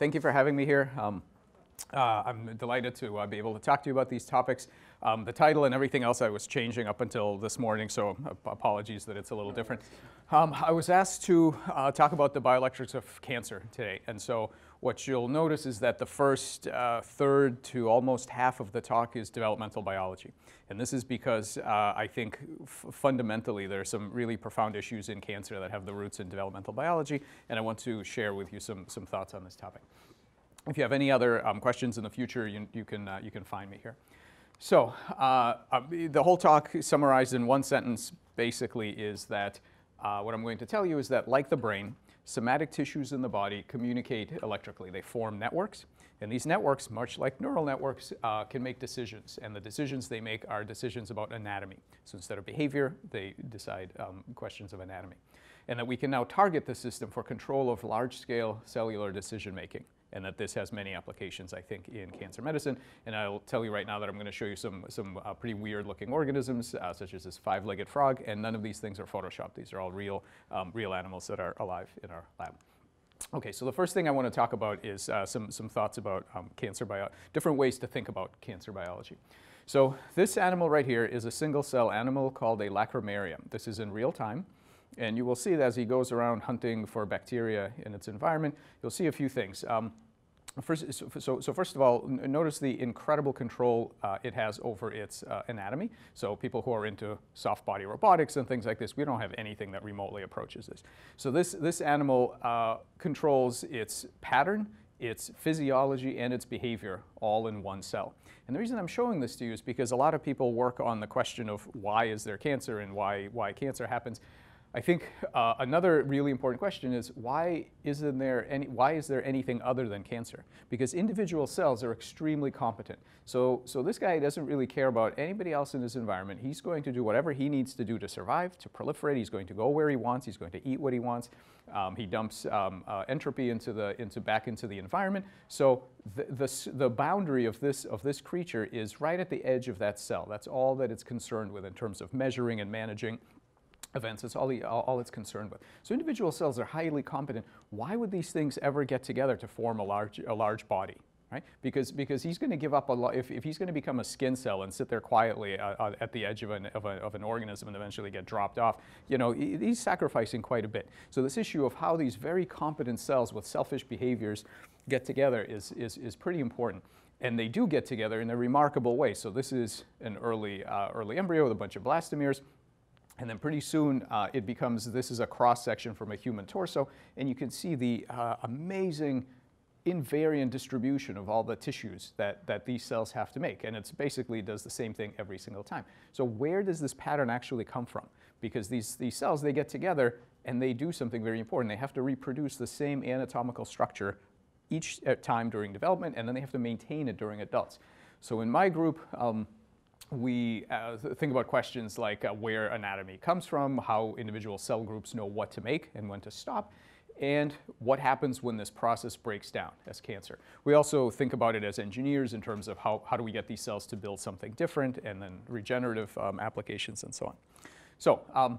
thank you for having me here. Um, uh, I'm delighted to uh, be able to talk to you about these topics. Um, the title and everything else I was changing up until this morning, so apologies that it's a little different. Um, I was asked to uh, talk about the bioelectrics of cancer today, and so what you'll notice is that the first uh, third to almost half of the talk is developmental biology. And this is because uh, I think fundamentally there are some really profound issues in cancer that have the roots in developmental biology, and I want to share with you some, some thoughts on this topic. If you have any other um, questions in the future, you, you, can, uh, you can find me here. So uh, uh, the whole talk summarized in one sentence basically is that uh, what I'm going to tell you is that like the brain, somatic tissues in the body communicate electrically. They form networks, and these networks, much like neural networks, uh, can make decisions, and the decisions they make are decisions about anatomy. So instead of behavior, they decide um, questions of anatomy. And that we can now target the system for control of large-scale cellular decision making and that this has many applications, I think, in cancer medicine. And I'll tell you right now that I'm going to show you some, some uh, pretty weird-looking organisms, uh, such as this five-legged frog, and none of these things are photoshopped. These are all real, um, real animals that are alive in our lab. Okay, so the first thing I want to talk about is uh, some, some thoughts about um, cancer bio, different ways to think about cancer biology. So this animal right here is a single-cell animal called a Lacrymaria. This is in real time. And you will see that as he goes around hunting for bacteria in its environment, you'll see a few things. Um, First, so, so, first of all, notice the incredible control uh, it has over its uh, anatomy. So people who are into soft body robotics and things like this, we don't have anything that remotely approaches this. So this, this animal uh, controls its pattern, its physiology, and its behavior all in one cell. And the reason I'm showing this to you is because a lot of people work on the question of why is there cancer and why, why cancer happens. I think uh, another really important question is why isn't there any, why is there anything other than cancer? Because individual cells are extremely competent. So, so this guy doesn't really care about anybody else in his environment. He's going to do whatever he needs to do to survive, to proliferate. He's going to go where he wants. He's going to eat what he wants. Um, he dumps um, uh, entropy into the, into, back into the environment. So the, the, the boundary of this, of this creature is right at the edge of that cell. That's all that it's concerned with in terms of measuring and managing events. It's all, the, all, all, it's concerned with. So individual cells are highly competent. Why would these things ever get together to form a large, a large body? Right? Because, because he's going to give up a lot, if, if he's going to become a skin cell and sit there quietly uh, uh, at the edge of an, of, a, of an organism and eventually get dropped off, you know, he, he's sacrificing quite a bit. So this issue of how these very competent cells with selfish behaviors get together is, is, is pretty important. And they do get together in a remarkable way. So this is an early, uh, early embryo with a bunch of blastomeres. And then pretty soon uh, it becomes, this is a cross section from a human torso, and you can see the uh, amazing invariant distribution of all the tissues that, that these cells have to make. And it basically does the same thing every single time. So where does this pattern actually come from? Because these, these cells, they get together and they do something very important. They have to reproduce the same anatomical structure each uh, time during development, and then they have to maintain it during adults. So in my group, um, we uh, think about questions like uh, where anatomy comes from, how individual cell groups know what to make and when to stop, and what happens when this process breaks down as cancer. We also think about it as engineers in terms of how, how do we get these cells to build something different and then regenerative um, applications and so on. So, um,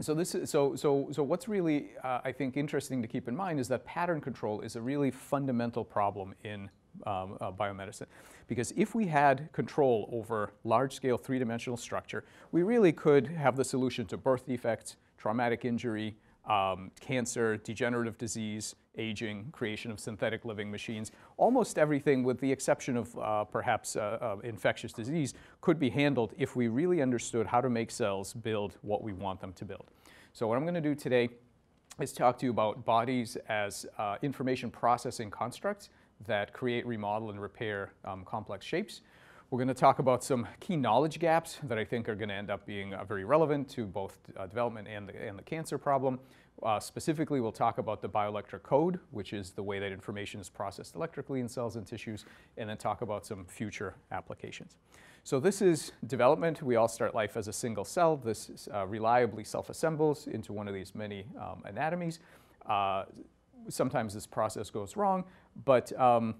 so, this is, so, so, so what's really, uh, I think, interesting to keep in mind is that pattern control is a really fundamental problem in um, uh, biomedicine. Because if we had control over large-scale three-dimensional structure, we really could have the solution to birth defects, traumatic injury, um, cancer, degenerative disease, aging, creation of synthetic living machines. Almost everything, with the exception of uh, perhaps uh, uh, infectious disease, could be handled if we really understood how to make cells build what we want them to build. So what I'm going to do today is talk to you about bodies as uh, information processing constructs that create, remodel, and repair um, complex shapes. We're going to talk about some key knowledge gaps that I think are going to end up being uh, very relevant to both uh, development and the, and the cancer problem. Uh, specifically, we'll talk about the bioelectric code, which is the way that information is processed electrically in cells and tissues, and then talk about some future applications. So this is development. We all start life as a single cell. This uh, reliably self-assembles into one of these many um, anatomies. Uh, sometimes this process goes wrong, but um,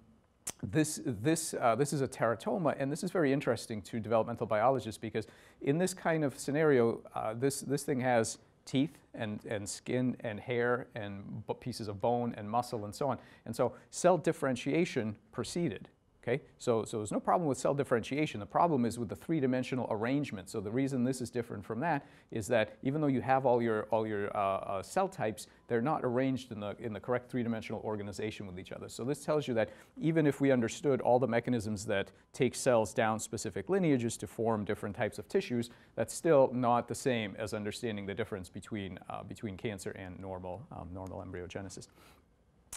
this, this, uh, this is a teratoma, and this is very interesting to developmental biologists because in this kind of scenario, uh, this, this thing has teeth and, and skin and hair and pieces of bone and muscle and so on. And so cell differentiation proceeded. Okay? So, so there's no problem with cell differentiation. The problem is with the three-dimensional arrangement. So the reason this is different from that is that even though you have all your, all your uh, uh, cell types, they're not arranged in the, in the correct three-dimensional organization with each other. So this tells you that even if we understood all the mechanisms that take cells down specific lineages to form different types of tissues, that's still not the same as understanding the difference between, uh, between cancer and normal, um, normal embryogenesis.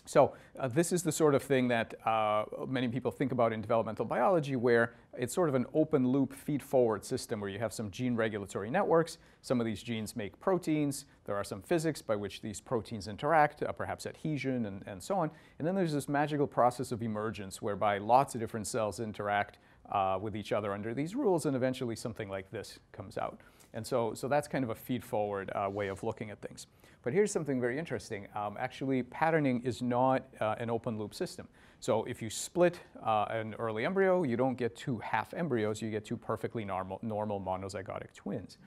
So uh, this is the sort of thing that uh, many people think about in developmental biology where it's sort of an open loop feed forward system where you have some gene regulatory networks. Some of these genes make proteins. There are some physics by which these proteins interact, uh, perhaps adhesion and, and so on. And then there's this magical process of emergence whereby lots of different cells interact uh, with each other under these rules and eventually something like this comes out. And so, so that's kind of a feed forward uh, way of looking at things. But here's something very interesting. Um, actually, patterning is not uh, an open loop system. So if you split uh, an early embryo, you don't get two half embryos, you get two perfectly normal, normal monozygotic twins.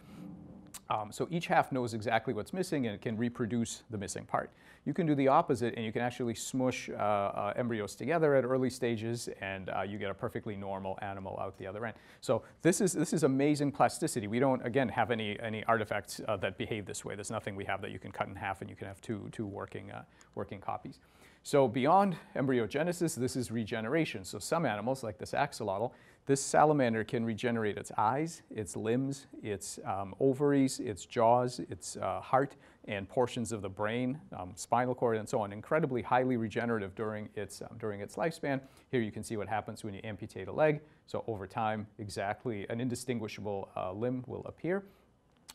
Um, so each half knows exactly what's missing and it can reproduce the missing part. You can do the opposite and you can actually smush uh, uh, embryos together at early stages and uh, you get a perfectly normal animal out the other end. So this is, this is amazing plasticity. We don't, again, have any, any artifacts uh, that behave this way. There's nothing we have that you can cut in half and you can have two, two working, uh, working copies. So beyond embryogenesis, this is regeneration. So some animals, like this axolotl, this salamander can regenerate its eyes, its limbs, its um, ovaries, its jaws, its uh, heart, and portions of the brain, um, spinal cord, and so on. Incredibly highly regenerative during its, um, during its lifespan. Here you can see what happens when you amputate a leg. So over time, exactly an indistinguishable uh, limb will appear.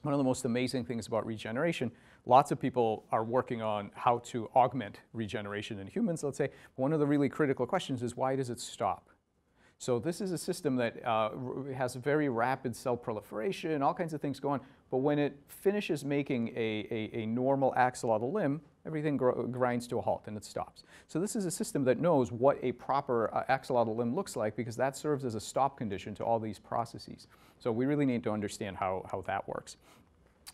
One of the most amazing things about regeneration, lots of people are working on how to augment regeneration in humans, let's say. One of the really critical questions is why does it stop? So this is a system that uh, has very rapid cell proliferation, all kinds of things going on. But when it finishes making a, a, a normal axolotl limb, everything grinds to a halt and it stops. So this is a system that knows what a proper uh, axolotl limb looks like because that serves as a stop condition to all these processes. So we really need to understand how, how that works.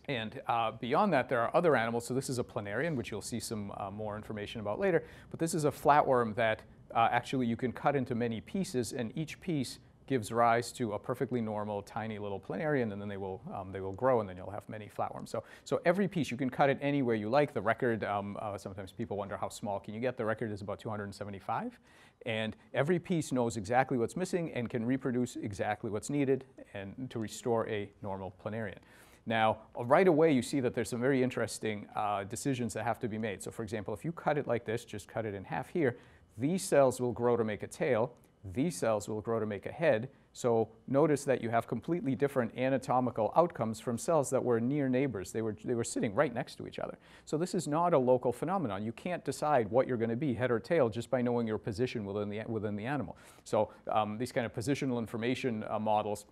And uh, beyond that, there are other animals. So this is a planarian, which you'll see some uh, more information about later. But this is a flatworm that uh, actually you can cut into many pieces, and each piece gives rise to a perfectly normal tiny little planarian, and then they will, um, they will grow, and then you'll have many flatworms. So, so every piece, you can cut it anywhere you like. The record, um, uh, sometimes people wonder how small can you get. The record is about 275. And every piece knows exactly what's missing and can reproduce exactly what's needed and to restore a normal planarian. Now, right away, you see that there's some very interesting uh, decisions that have to be made. So for example, if you cut it like this, just cut it in half here, these cells will grow to make a tail. These cells will grow to make a head. So notice that you have completely different anatomical outcomes from cells that were near neighbors. They were, they were sitting right next to each other. So this is not a local phenomenon. You can't decide what you're going to be, head or tail, just by knowing your position within the, within the animal. So um, these kind of positional information uh, models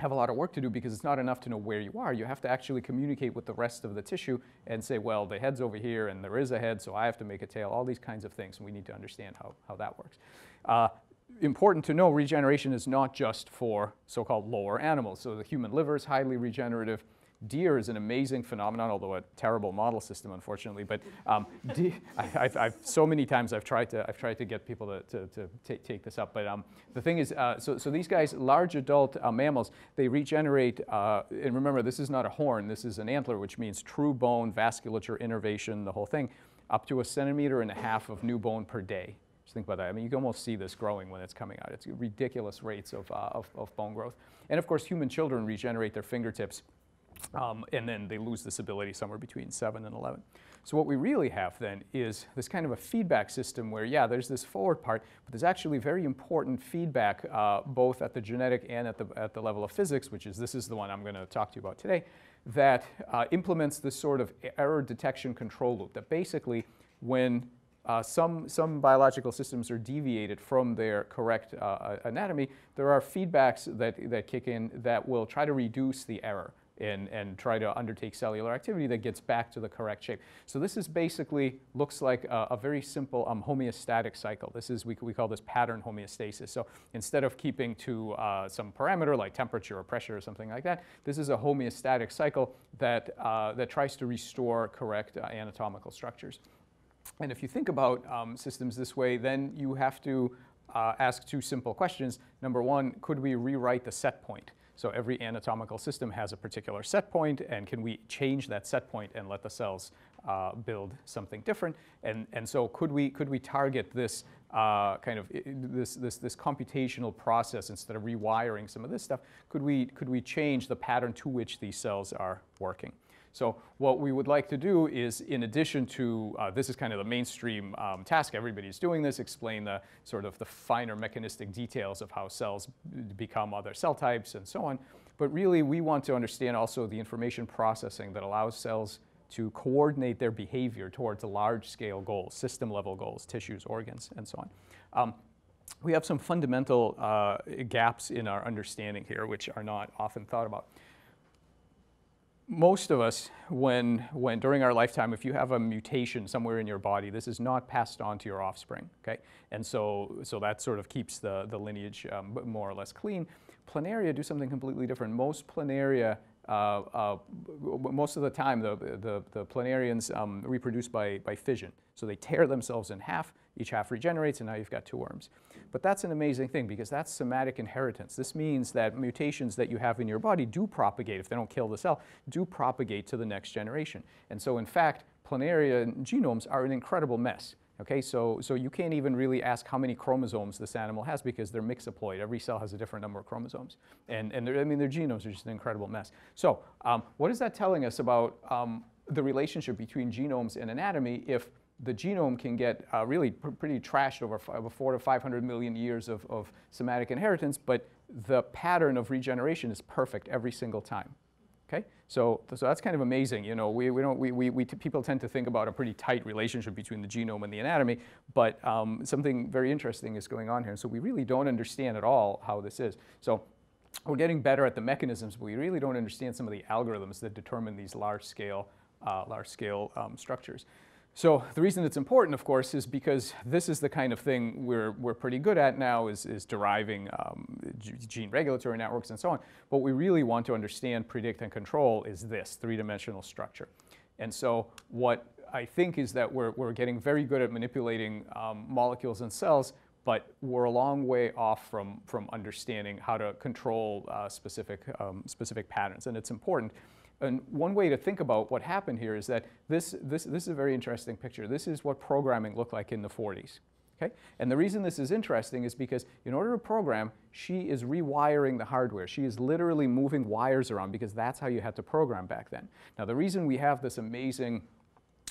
have a lot of work to do because it's not enough to know where you are. You have to actually communicate with the rest of the tissue and say, well, the head's over here and there is a head, so I have to make a tail, all these kinds of things. And we need to understand how, how that works. Uh, important to know, regeneration is not just for so-called lower animals. So the human liver is highly regenerative. Deer is an amazing phenomenon, although a terrible model system, unfortunately. But um, I, have I've, so many times I've tried to, I've tried to get people to, to, to take this up. But um, the thing is, uh, so, so these guys, large adult uh, mammals, they regenerate, uh, and remember, this is not a horn, this is an antler, which means true bone, vasculature, innervation, the whole thing, up to a centimeter and a half of new bone per day. Just think about that. I mean, you can almost see this growing when it's coming out. It's ridiculous rates of, uh, of, of bone growth. And of course, human children regenerate their fingertips um, and then they lose this ability somewhere between 7 and 11. So what we really have then is this kind of a feedback system where, yeah, there's this forward part, but there's actually very important feedback uh, both at the genetic and at the, at the level of physics, which is this is the one I'm going to talk to you about today, that uh, implements this sort of error detection control loop that basically when uh, some, some biological systems are deviated from their correct uh, anatomy, there are feedbacks that, that kick in that will try to reduce the error and, and try to undertake cellular activity that gets back to the correct shape. So this is basically looks like a, a very simple um, homeostatic cycle. This is, we, we call this pattern homeostasis. So instead of keeping to uh, some parameter like temperature or pressure or something like that, this is a homeostatic cycle that, uh, that tries to restore correct uh, anatomical structures. And if you think about um, systems this way, then you have to uh, ask two simple questions. Number one, could we rewrite the set point? So every anatomical system has a particular set point, and can we change that set point and let the cells uh, build something different? And, and so could we, could we target this uh, kind of this, this, this computational process instead of rewiring some of this stuff? Could we, could we change the pattern to which these cells are working? So what we would like to do is, in addition to, uh, this is kind of the mainstream um, task, everybody's doing this, explain the sort of the finer mechanistic details of how cells become other cell types and so on. But really, we want to understand also the information processing that allows cells to coordinate their behavior towards large-scale goals, system-level goals, tissues, organs, and so on. Um, we have some fundamental uh, gaps in our understanding here, which are not often thought about most of us, when, when during our lifetime, if you have a mutation somewhere in your body, this is not passed on to your offspring, okay? And so, so that sort of keeps the, the lineage um, more or less clean. Planaria do something completely different. Most planaria, uh, uh, most of the time, the, the, the planarians um, reproduce by, by fission. So they tear themselves in half, each half regenerates, and now you've got two worms. But that's an amazing thing because that's somatic inheritance. This means that mutations that you have in your body do propagate, if they don't kill the cell, do propagate to the next generation. And so in fact, planaria genomes are an incredible mess. Okay, so, so you can't even really ask how many chromosomes this animal has because they're mixoploid. Every cell has a different number of chromosomes. And, and I mean, their genomes are just an incredible mess. So um, what is that telling us about um, the relationship between genomes and anatomy if the genome can get uh, really pr pretty trashed over, over four to 500 million years of, of somatic inheritance, but the pattern of regeneration is perfect every single time. Okay, so, so that's kind of amazing. You know, we, we don't, we, we, we people tend to think about a pretty tight relationship between the genome and the anatomy, but um, something very interesting is going on here. So we really don't understand at all how this is. So we're getting better at the mechanisms, but we really don't understand some of the algorithms that determine these large-scale, uh, large-scale um, structures. So the reason it's important, of course, is because this is the kind of thing we're, we're pretty good at now is, is deriving um, gene regulatory networks and so on. What we really want to understand, predict, and control is this three-dimensional structure. And so what I think is that we're, we're getting very good at manipulating um, molecules and cells, but we're a long way off from, from understanding how to control uh, specific, um, specific patterns. And it's important and one way to think about what happened here is that this, this, this is a very interesting picture. This is what programming looked like in the 40s. Okay? And the reason this is interesting is because in order to program, she is rewiring the hardware. She is literally moving wires around because that's how you had to program back then. Now the reason we have this amazing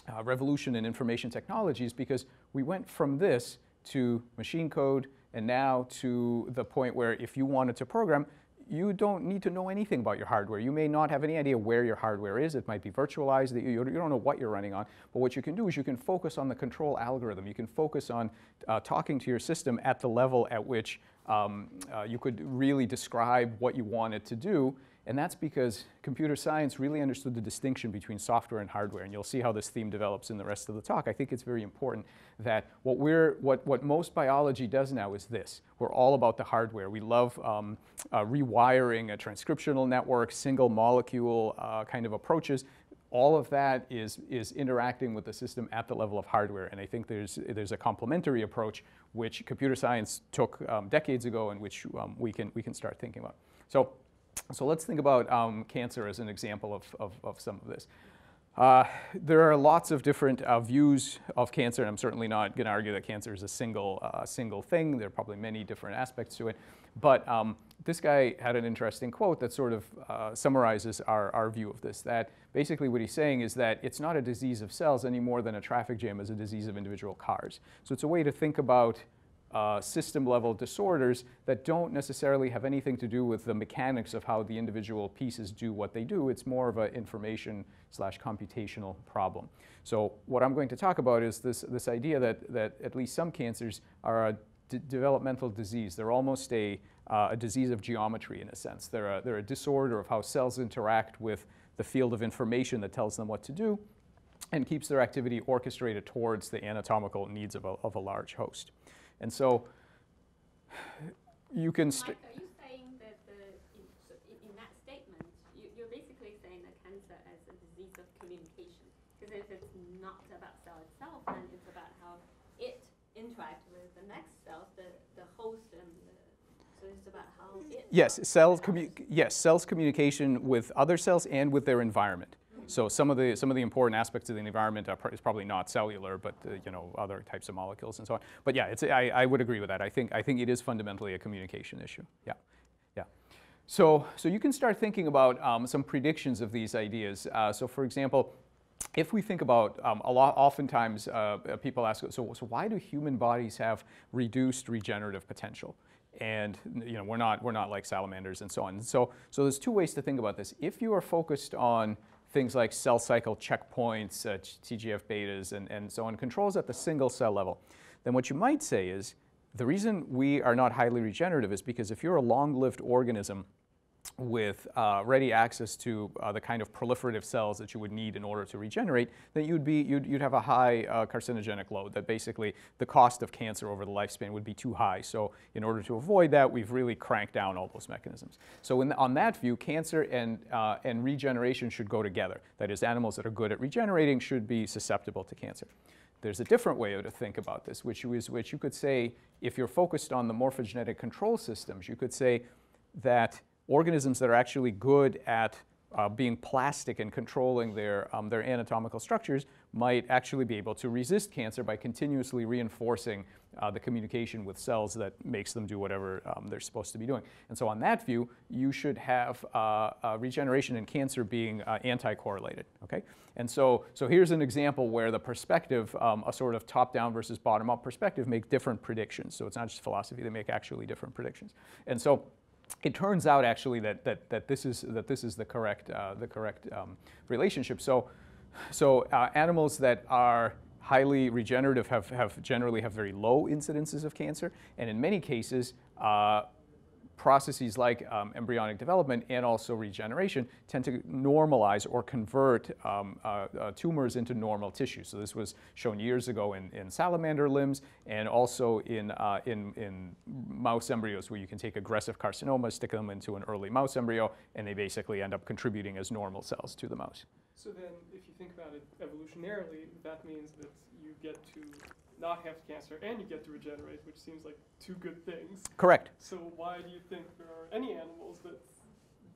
uh, revolution in information technology is because we went from this to machine code and now to the point where if you wanted to program, you don't need to know anything about your hardware. You may not have any idea where your hardware is. It might be virtualized. You, don't know what you're running on. But what you can do is you can focus on the control algorithm. You can focus on uh, talking to your system at the level at which um, uh, you could really describe what you want it to do and that's because computer science really understood the distinction between software and hardware. And you'll see how this theme develops in the rest of the talk. I think it's very important that what, we're, what, what most biology does now is this. We're all about the hardware. We love um, uh, rewiring a transcriptional network, single molecule uh, kind of approaches. All of that is, is interacting with the system at the level of hardware. And I think there's, there's a complementary approach which computer science took um, decades ago and which um, we, can, we can start thinking about. So so let's think about um, cancer as an example of, of, of some of this. Uh, there are lots of different uh, views of cancer, and I'm certainly not going to argue that cancer is a single, uh, single thing. There are probably many different aspects to it. But um, this guy had an interesting quote that sort of uh, summarizes our, our view of this, that basically what he's saying is that it's not a disease of cells any more than a traffic jam is a disease of individual cars. So it's a way to think about uh, system level disorders that don't necessarily have anything to do with the mechanics of how the individual pieces do what they do. It's more of an information slash computational problem. So what I'm going to talk about is this, this idea that, that at least some cancers are a developmental disease. They're almost a, uh, a disease of geometry in a sense. They're a, they're a disorder of how cells interact with the field of information that tells them what to do and keeps their activity orchestrated towards the anatomical needs of a, of a large host. And so you can. Mike, are you saying that the, in, that statement, you, you're basically saying that cancer as a disease of communication? Because if it's not about cell itself, then it's about how it interacts with the next cells, the, the host and the, so it's about how it. Yes, cells commu- yes, cells communication with other cells and with their environment. So some of the some of the important aspects of the environment are, is probably not cellular, but uh, you know other types of molecules and so on. But yeah, it's, I, I would agree with that. I think I think it is fundamentally a communication issue. Yeah, yeah. So so you can start thinking about um, some predictions of these ideas. Uh, so for example. If we think about um, a lot, oftentimes uh, people ask, so, so why do human bodies have reduced regenerative potential? and you know we're not we're not like salamanders and so on. So so there's two ways to think about this. If you are focused on things like cell cycle checkpoints, uh, TGF betas, and, and so on, controls at the single cell level, then what you might say is the reason we are not highly regenerative is because if you're a long-lived organism with uh, ready access to uh, the kind of proliferative cells that you would need in order to regenerate, then you'd, be, you'd, you'd have a high uh, carcinogenic load, that basically the cost of cancer over the lifespan would be too high. So in order to avoid that, we've really cranked down all those mechanisms. So in, on that view, cancer and, uh, and regeneration should go together. That is, animals that are good at regenerating should be susceptible to cancer. There's a different way to think about this, which is which you could say, if you're focused on the morphogenetic control systems, you could say that organisms that are actually good at uh, being plastic and controlling their, um, their anatomical structures might actually be able to resist cancer by continuously reinforcing uh, the communication with cells that makes them do whatever um, they're supposed to be doing. And so, on that view, you should have uh, uh regeneration and cancer being uh, anti-correlated. Okay, and so so here's an example where the perspective, um, a sort of top-down versus bottom-up perspective, make different predictions. So it's not just philosophy; they make actually different predictions. And so it turns out actually that, that, that, this, is, that this is the correct, uh, the correct um, relationship. So, so uh, animals that are highly regenerative have, have generally have very low incidences of cancer, and in many cases, uh, processes like um, embryonic development and also regeneration tend to normalize or convert um, uh, uh, tumors into normal tissue. So this was shown years ago in, in salamander limbs and also in, uh, in, in mouse embryos where you can take aggressive carcinomas, stick them into an early mouse embryo, and they basically end up contributing as normal cells to the mouse. So then, if you think about it evolutionarily, that means that you get to not have cancer and you get to regenerate, which seems like two good things. Correct. So why do you think there are any animals that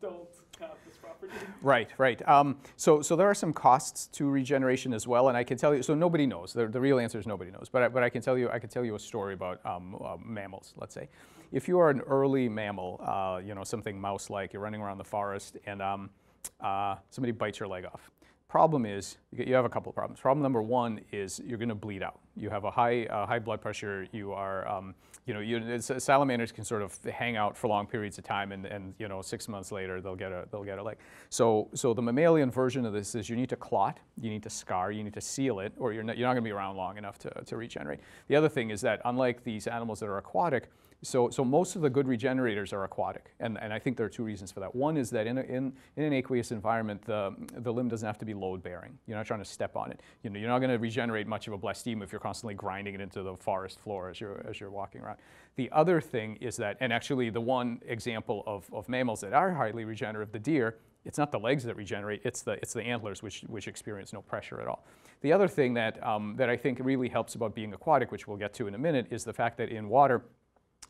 don't have this property? Right, right. Um, so, so there are some costs to regeneration as well, and I can tell you. So nobody knows. The, the real answer is nobody knows. But I, but I can tell you. I can tell you a story about um, uh, mammals. Let's say, if you are an early mammal, uh, you know something mouse-like, you're running around the forest, and um, uh, somebody bites your leg off. Problem is, you have a couple of problems. Problem number one is you're going to bleed out. You have a high, uh, high blood pressure. You are, um, you know, you, salamanders can sort of hang out for long periods of time, and, and you know, six months later they'll get a, they'll get a leg. So, so the mammalian version of this is you need to clot, you need to scar, you need to seal it, or you're not, you're not going to be around long enough to, to regenerate. The other thing is that unlike these animals that are aquatic, so, so most of the good regenerators are aquatic, and, and I think there are two reasons for that. One is that in, a, in, in an aqueous environment, the, the limb doesn't have to be load-bearing. You're not trying to step on it. You know, you're not going to regenerate much of a blastema if you're constantly grinding it into the forest floor as you're, as you're walking around. The other thing is that, and actually the one example of, of mammals that are highly regenerative, the deer, it's not the legs that regenerate, it's the, it's the antlers which, which experience no pressure at all. The other thing that, um, that I think really helps about being aquatic, which we'll get to in a minute, is the fact that in water,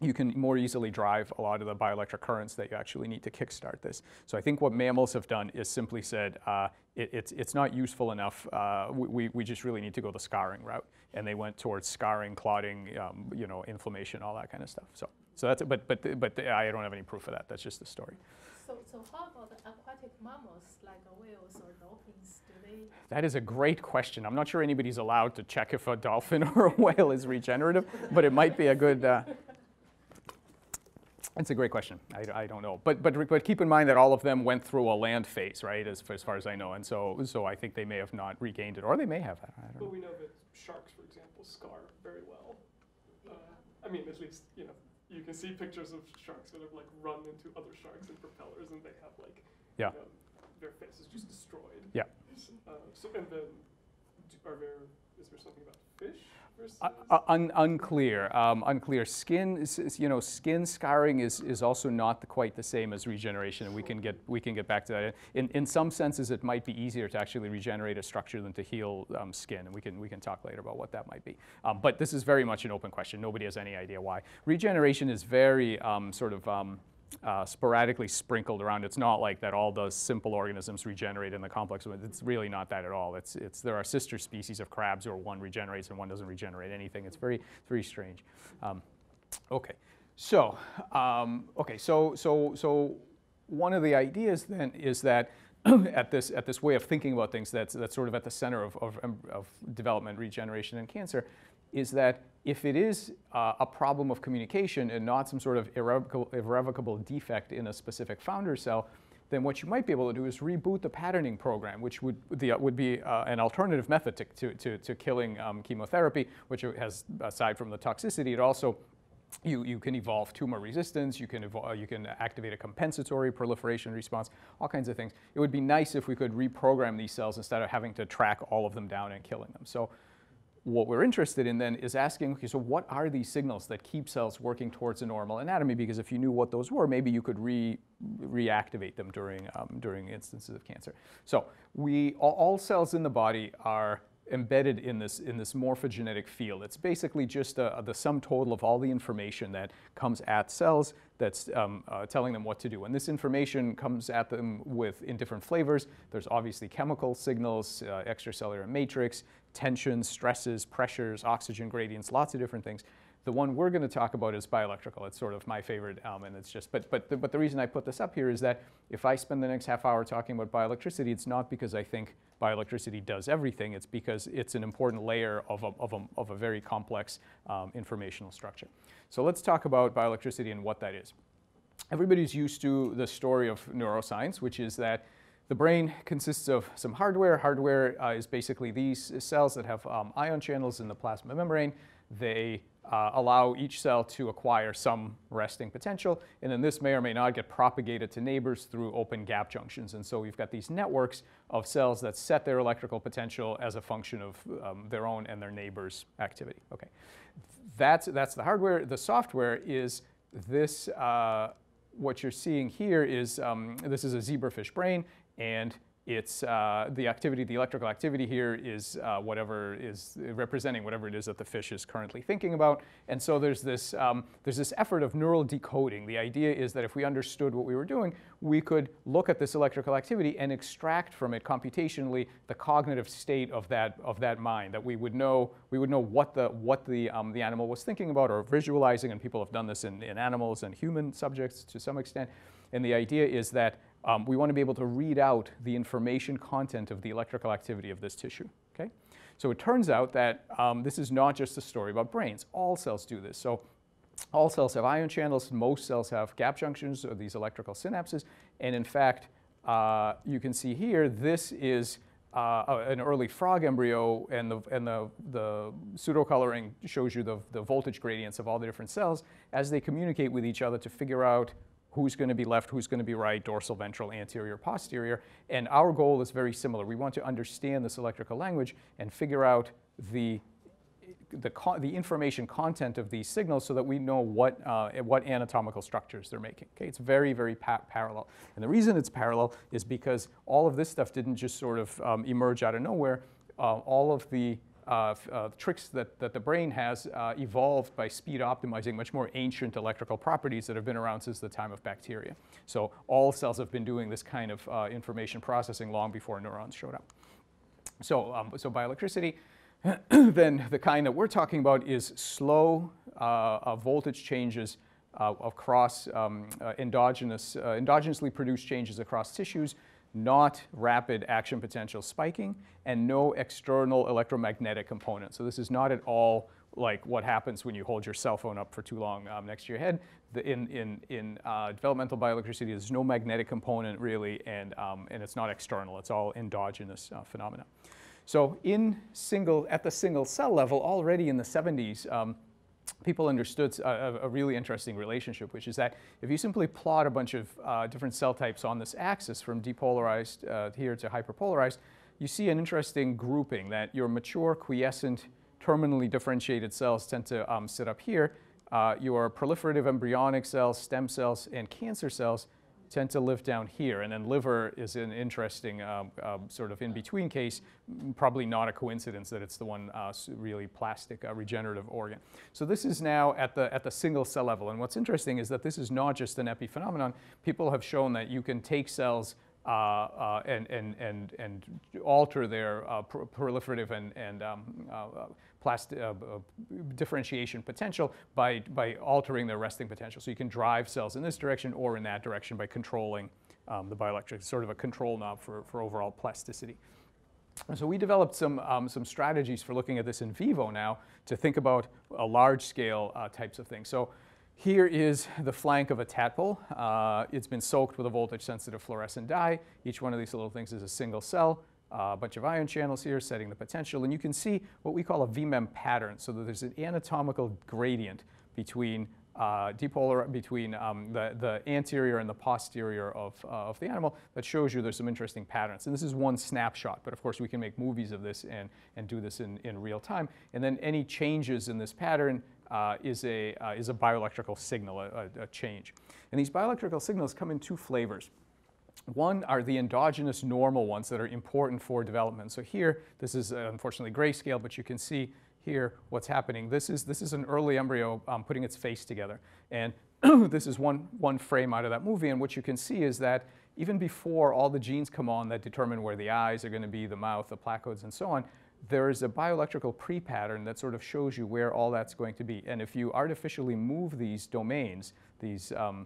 you can more easily drive a lot of the bioelectric currents that you actually need to kickstart this. So I think what mammals have done is simply said, uh, it, it's, it's not useful enough. Uh, we, we just really need to go the scarring route. And they went towards scarring, clotting, um, you know, inflammation, all that kind of stuff. So, so that's, but, but, but I don't have any proof of that. That's just the story. So, so how about aquatic mammals like whales or dolphins? Do they? That is a great question. I'm not sure anybody's allowed to check if a dolphin or a whale is regenerative, but it might be a good, uh, it's a great question. I, I, don't know, but but but keep in mind that all of them went through a land phase, right? As, as far as I know, and so so I think they may have not regained it, or they may have. but know. we know that sharks, for example, scar very well. Uh, I mean, at least, you know, you can see pictures of sharks that have like run into other sharks and propellers, and they have like, Yeah. you know, their faces just destroyed. Yeah. Uh, so, and then, are there, is there something about fish? Uh, uh, un- unclear. Um, unclear. Skin, you know, skin scarring is, is also not the, quite the same as regeneration, and we can get we can get back to that. In, in some senses, it might be easier to actually regenerate a structure than to heal um, skin, and we can we can talk later about what that might be. Um, but this is very much an open question. Nobody has any idea why. Regeneration is very um, sort of um, uh, sporadically sprinkled around. It's not like that all the simple organisms regenerate in the complex. It's really not that at all. It's, it's, there are sister species of crabs where one regenerates and one doesn't regenerate anything. It's very, very strange. Um, okay, so, um, okay, so, so, so one of the ideas then is that at this, at this way of thinking about things that's, that's sort of at the center of, of, of development, regeneration, and cancer is that if it is uh, a problem of communication and not some sort of irrevocable, irrevocable defect in a specific founder cell, then what you might be able to do is reboot the patterning program, which would, the, would be uh, an alternative method to, to, to, to killing um, chemotherapy, which has, aside from the toxicity, it also you, you can evolve tumor resistance, you can, evolve, you can activate a compensatory proliferation response, all kinds of things. It would be nice if we could reprogram these cells instead of having to track all of them down and killing them. So what we're interested in then is asking, okay, so what are these signals that keep cells working towards a normal anatomy? Because if you knew what those were, maybe you could re, reactivate them during, um, during instances of cancer. So we, all, cells in the body are embedded in this, in this morphogenetic field. It's basically just uh, the sum total of all the information that comes at cells that's um, uh, telling them what to do. And this information comes at them with in different flavors. There's obviously chemical signals, uh, extracellular matrix, tensions, stresses, pressures, oxygen gradients, lots of different things. The one we're going to talk about is bioelectrical. It's sort of my favorite element. It's just, but, but, the, but the reason I put this up here is that if I spend the next half hour talking about bioelectricity, it's not because I think bioelectricity does everything. It's because it's an important layer of a, of a, of a very complex um, informational structure. So let's talk about bioelectricity and what that is. Everybody's used to the story of neuroscience, which is that the brain consists of some hardware. Hardware uh, is basically these cells that have um, ion channels in the plasma membrane. They uh, allow each cell to acquire some resting potential, and then this may or may not get propagated to neighbors through open gap junctions. And so we've got these networks of cells that set their electrical potential as a function of um, their own and their neighbors' activity. Okay, that's, that's the hardware. The software is this, uh, what you're seeing here is, um, this is a zebrafish brain, and it's uh, the activity, the electrical activity here is uh, whatever is representing whatever it is that the fish is currently thinking about. And so there's this, um, there's this effort of neural decoding. The idea is that if we understood what we were doing, we could look at this electrical activity and extract from it computationally the cognitive state of that, of that mind, that we would know, we would know what the, what the, um, the animal was thinking about or visualizing, and people have done this in, in animals and human subjects to some extent. And the idea is that um, we want to be able to read out the information content of the electrical activity of this tissue. Okay? So it turns out that um, this is not just a story about brains. All cells do this. So all cells have ion channels. Most cells have gap junctions or these electrical synapses. And in fact, uh, you can see here, this is uh, an early frog embryo, and the, and the, the pseudocoloring shows you the, the voltage gradients of all the different cells as they communicate with each other to figure out who's going to be left, who's going to be right, dorsal, ventral, anterior, posterior. And our goal is very similar. We want to understand this electrical language and figure out the, the, the information content of these signals so that we know what, uh, what anatomical structures they're making. Okay? It's very, very pa parallel. And the reason it's parallel is because all of this stuff didn't just sort of um, emerge out of nowhere. Uh, all of the uh, uh, tricks that, that the brain has uh, evolved by speed optimizing much more ancient electrical properties that have been around since the time of bacteria. So all cells have been doing this kind of uh, information processing long before neurons showed up. So, um, so bioelectricity, then the kind that we're talking about is slow uh, voltage changes uh, across um, endogenous, endogenously produced changes across tissues not rapid action potential spiking, and no external electromagnetic component. So this is not at all like what happens when you hold your cell phone up for too long um, next to your head. The, in in, in uh, developmental bioelectricity, there's no magnetic component really, and, um, and it's not external. It's all endogenous uh, phenomena. So in single, at the single cell level, already in the 70s, um, people understood a, a- really interesting relationship, which is that if you simply plot a bunch of uh, different cell types on this axis from depolarized uh, here to hyperpolarized, you see an interesting grouping that your mature, quiescent, terminally differentiated cells tend to um, sit up here. Uh, your proliferative embryonic cells, stem cells, and cancer cells tend to live down here. And then liver is an interesting um, um, sort of in-between case, probably not a coincidence that it's the one uh, really plastic uh, regenerative organ. So this is now at the, at the single cell level. And what's interesting is that this is not just an epiphenomenon. People have shown that you can take cells uh, uh, and, and, and, and alter their uh, pr- proliferative and, and um, uh, uh, uh, differentiation potential by, by altering their resting potential. So you can drive cells in this direction or in that direction by controlling um, the bioelectric, sort of a control knob for, for overall plasticity. And so we developed some, um, some strategies for looking at this in vivo now to think about a large scale uh, types of things. So here is the flank of a tadpole. Uh, it's been soaked with a voltage sensitive fluorescent dye. Each one of these little things is a single cell. Uh, a bunch of ion channels here setting the potential. And you can see what we call a VMEM pattern. So that there's an anatomical gradient between uh, depolar between um, the, the anterior and the posterior of, uh, of the animal that shows you there's some interesting patterns. And this is one snapshot, but of course we can make movies of this and, and do this in, in real time. And then any changes in this pattern uh, is, a, uh, is a bioelectrical signal, a, a- a change. And these bioelectrical signals come in two flavors. One are the endogenous normal ones that are important for development. So here, this is uh, unfortunately grayscale, but you can see here what's happening. This is, this is an early embryo um, putting its face together. And this is one, one frame out of that movie. And what you can see is that even before all the genes come on that determine where the eyes are going to be, the mouth, the placodes, and so on, there is a bioelectrical pre-pattern that sort of shows you where all that's going to be. And if you artificially move these domains, these um,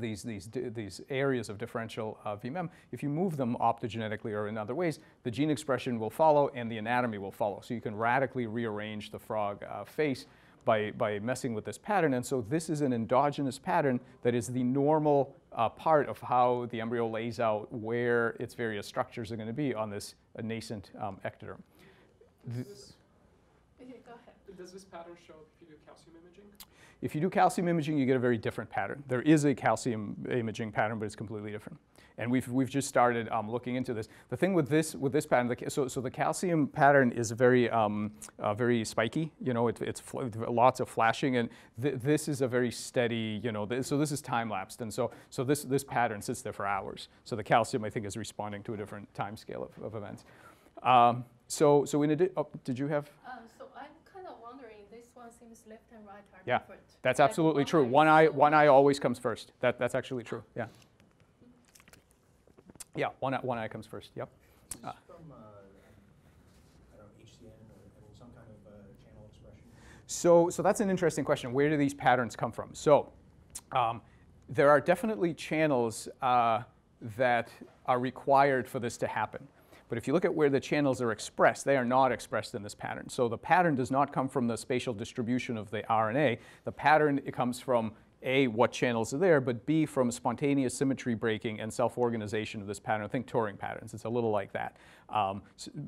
these, these, these areas of differential uh, VMEM, if you move them optogenetically or in other ways, the gene expression will follow and the anatomy will follow. So you can radically rearrange the frog uh, face by, by messing with this pattern. And so this is an endogenous pattern that is the normal uh, part of how the embryo lays out where its various structures are going to be on this uh, nascent um, ectoderm. Does this, Okay, go ahead. does this pattern show up if you do calcium imaging? If you do calcium imaging, you get a very different pattern. There is a calcium imaging pattern, but it's completely different. And we've, we've just started um, looking into this. The thing with this with this pattern, the, so, so the calcium pattern is very um, uh, very spiky. You know, it, it's lots of flashing, and th- this is a very steady. You know, th- so this is time lapsed, and so so this this pattern sits there for hours. So the calcium, I think, is responding to a different time scale of, of events. Um, so so in addition, oh, did you have? Uh, so I'm kind of wondering, this one seems left and right are Yeah, different. That's Like absolutely one true. One eye, one eye always comes first. That, that's actually true. Yeah. Yeah, one eye, one eye comes first. Yep. Is from, uh, know, HCN or, some kind of uh, channel expression? So, so that's an interesting question. Where do these patterns come from? So, um, there are definitely channels uh, that are required for this to happen. But if you look at where the channels are expressed, they are not expressed in this pattern. So the pattern does not come from the spatial distribution of the RNA. The pattern it comes from A, what channels are there, but B, from spontaneous symmetry breaking and self-organization of this pattern. Think Turing patterns. It's a little like that. Um, s- yeah.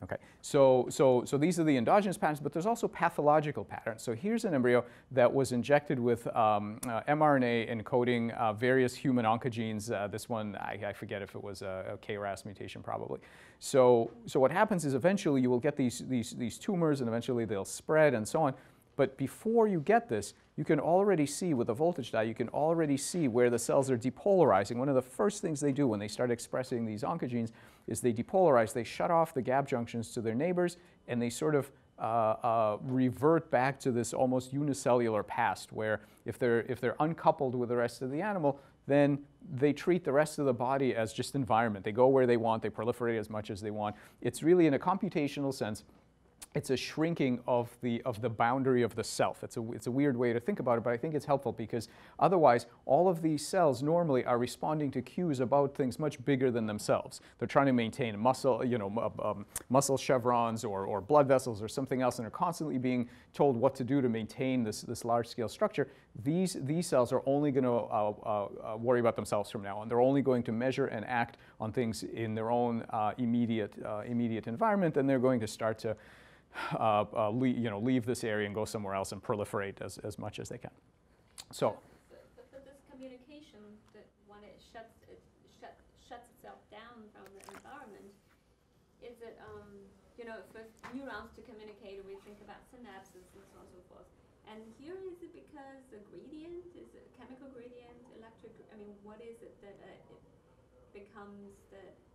Okay, so, so, so these are the endogenous patterns, but there's also pathological patterns. So here's an embryo that was injected with um, uh, mRNA encoding uh, various human oncogenes. Uh, this one, I, I forget if it was a, a KRAS mutation, probably. So, so what happens is eventually you will get these, these, these tumors, and eventually they'll spread and so on. But before you get this, you can already see with a voltage dye, you can already see where the cells are depolarizing. One of the first things they do when they start expressing these oncogenes is they depolarize. They shut off the gap junctions to their neighbors, and they sort of uh, uh, revert back to this almost unicellular past, where if they're if they're uncoupled with the rest of the animal, then they treat the rest of the body as just environment. They go where they want. They proliferate as much as they want. It's really, in a computational sense, it's a shrinking of the, of the boundary of the self. It's a, it's a weird way to think about it, but I think it's helpful because otherwise, all of these cells normally are responding to cues about things much bigger than themselves. They're trying to maintain muscle, you know, um, muscle chevrons or, or blood vessels or something else, and are constantly being told what to do to maintain this, this large-scale structure. These, these cells are only going to uh, uh, uh, worry about themselves from now on. They're only going to measure and act on things in their own uh, immediate, uh, immediate environment, and they're going to start to uh, uh, le- you know, leave this area and go somewhere else and proliferate as, as much as they can. So, But, but for this communication, that when it shuts, it shut, shuts itself down from the environment, is it, um, you know, for neurons to communicate, we think about synapses and so on and so forth. And here, is it because the gradient, is it chemical gradient, electric, I mean, what is it that uh, it becomes from?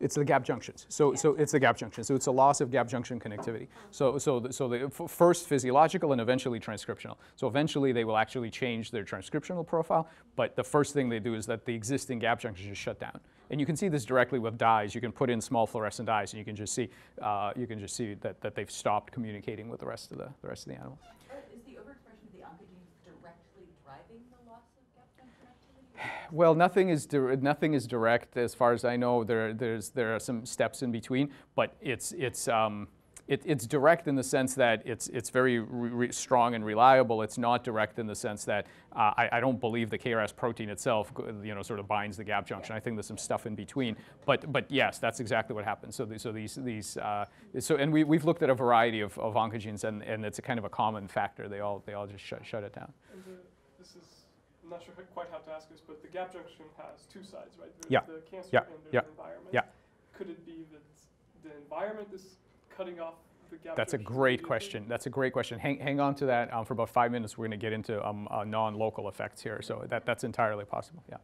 It's the gap junctions. So, so it's the gap junction. So it's a loss of gap junction connectivity. So, so, the, so the first physiological and eventually transcriptional. So eventually they will actually change their transcriptional profile, but the first thing they do is that the existing gap junctions just shut down. And you can see this directly with dyes. You can put in small fluorescent dyes, and you can just see, uh, you can just see that, that they've stopped communicating with the rest of the, the rest of the animal. Or Is the overexpression of the oncogenes directly driving the loss of gap junction activity? Well, nothing is nothing is direct as far as I know. There there's there are some steps in between, but it's it's um, it, it's direct in the sense that it's it's very strong and reliable. It's not direct in the sense that uh, I, I don't believe the KRAS protein itself, you know, sort of binds the gap junction. I think there's some stuff in between. But but yes, that's exactly what happens. So the, so these these uh, so and we we've looked at a variety of, of oncogenes and, and it's a kind of a common factor. They all they all just shut shut it down. I'm not sure quite how to ask this, but the gap junction has two sides, right? There's Yeah. the cancer Yeah. and there's Yeah. the environment. Yeah. Could it be that the environment is cutting off the gap That's a great question. That's a great question. Hang, hang on to that um, for about five minutes. We're going to get into um, uh, non-local effects here. So that, that's entirely possible. Yeah.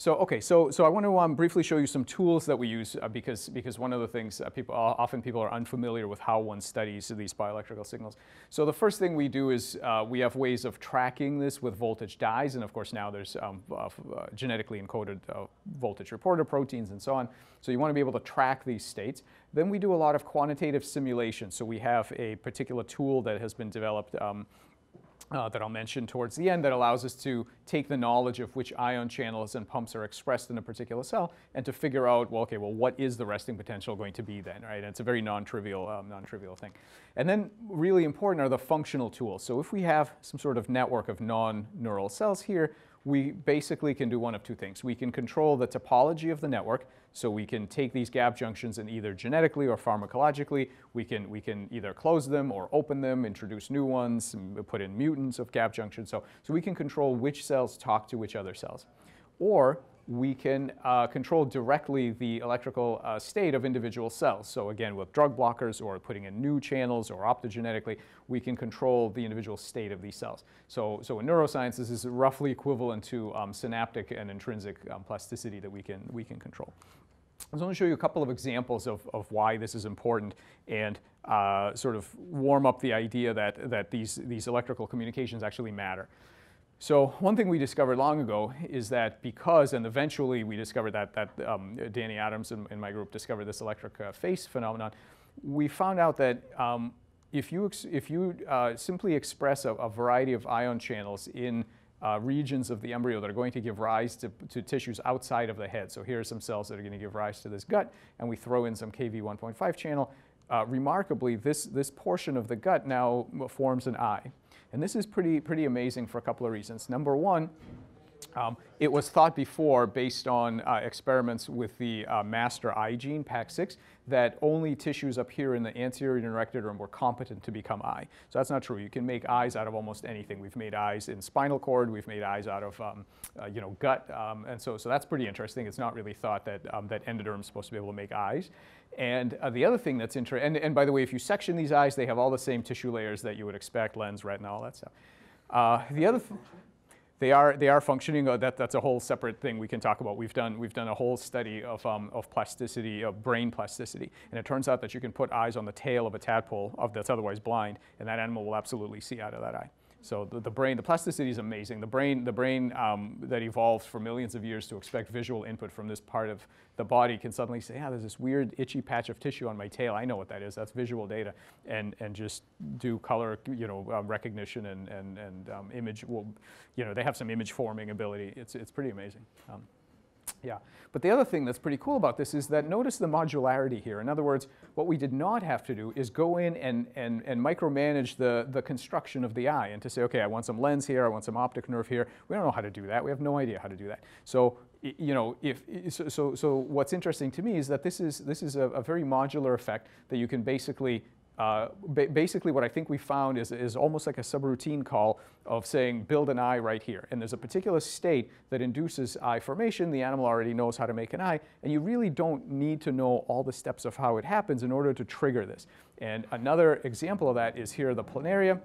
So okay. So so I want to um, briefly show you some tools that we use uh, because because one of the things uh, people often people are unfamiliar with how one studies these bioelectrical signals. So the first thing we do is uh, we have ways of tracking this with voltage dyes, and of course now there's um, uh, uh, genetically encoded uh, voltage reporter proteins and so on. So you want to be able to track these states. Then we do a lot of quantitative simulation. So we have a particular tool that has been developed. Um, uh, that I'll mention towards the end that allows us to take the knowledge of which ion channels and pumps are expressed in a particular cell and to figure out, well, okay, well, what is the resting potential going to be then, right? And it's a very non-trivial, um, non-trivial thing. And then really important are the functional tools. So if we have some sort of network of non-neural cells here, we basically can do one of two things. We can control the topology of the network, so we can take these gap junctions and either genetically or pharmacologically, we can, we can either close them or open them, introduce new ones, put in mutants of gap junctions. So, so we can control which cells talk to which other cells. Or we can uh, control directly the electrical uh, state of individual cells. So again, with drug blockers or putting in new channels or optogenetically, we can control the individual state of these cells. So, so in neuroscience, this is roughly equivalent to um, synaptic and intrinsic um, plasticity that we can, we can control. I was going to show you a couple of examples of, of why this is important and uh, sort of warm up the idea that, that these, these electrical communications actually matter. So one thing we discovered long ago is that because, and eventually we discovered that, that um, Danny Adams and, and my group discovered this electric uh, phase phenomenon, we found out that um, if you, if you uh, simply express a, a variety of ion channels in uh, regions of the embryo that are going to give rise to, to tissues outside of the head. So here are some cells that are going to give rise to this gut, and we throw in some KV1.5 channel. Uh, remarkably, this, this portion of the gut now forms an eye. And this is pretty, pretty amazing for a couple of reasons. Number one, um, it was thought before, based on uh, experiments with the uh, master eye gene, PAX6, that only tissues up here in the anterior neurorectator were competent to become eye. So that's not true. You can make eyes out of almost anything. We've made eyes in spinal cord. We've made eyes out of, um, uh, you know, gut. Um, and so, so that's pretty interesting. It's not really thought that, um, that endoderm is supposed to be able to make eyes. And uh, the other thing that's interesting, and, and by the way, if you section these eyes, they have all the same tissue layers that you would expect, lens, retina, all that stuff. Uh, the other th- they are, they are functioning. Uh, that, that's a whole separate thing we can talk about. We've done, we've done a whole study of, um, of plasticity, of brain plasticity. And it turns out that you can put eyes on the tail of a tadpole of, that's otherwise blind, and that animal will absolutely see out of that eye. So the, the brain, the plasticity is amazing. The brain, the brain um, that evolved for millions of years to expect visual input from this part of the body can suddenly say, yeah, there's this weird itchy patch of tissue on my tail. I know what that is. That's visual data. And, and just do color, you know, um, recognition and, and, and um, image. Well, you know, they have some image forming ability. It's, it's pretty amazing. Yeah, but the other thing that's pretty cool about this is that notice the modularity here. In other words, what we did not have to do is go in and, and, and micromanage the, the construction of the eye and to say, okay, I want some lens here, I want some optic nerve here. We don't know how to do that. We have no idea how to do that. So, you know, if, so, so, so what's interesting to me is that this is, this is a, a very modular effect that you can basically uh, ba- basically what I think we found is, is almost like a subroutine call of saying build an eye right here. And there's a particular state that induces eye formation. The animal already knows how to make an eye, and you really don't need to know all the steps of how it happens in order to trigger this. And another example of that is here the planaria.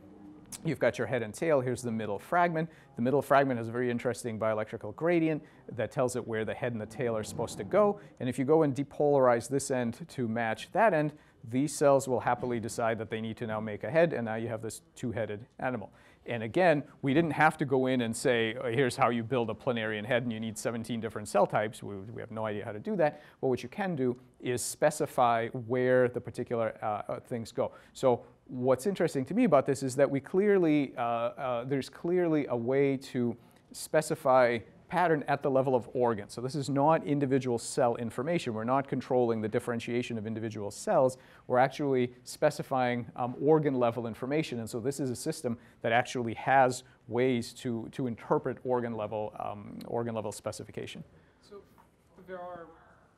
You've got your head and tail. Here's the middle fragment. The middle fragment has a very interesting bioelectrical gradient that tells it where the head and the tail are supposed to go. And if you go and depolarize this end to match that end, these cells will happily decide that they need to now make a head, and now you have this two-headed animal. And again, we didn't have to go in and say, "Oh, here's how you build a planarian head, and you need 17 different cell types. We, we have no idea how to do that. But what you can do is specify where the particular uh, uh, things go. So what's interesting to me about this is that we clearly, uh, uh, there's clearly a way to specify pattern at the level of organ. So this is not individual cell information. We're not controlling the differentiation of individual cells. We're actually specifying um, organ level information. And so this is a system that actually has ways to, to interpret organ level, um, organ level specification. So there are,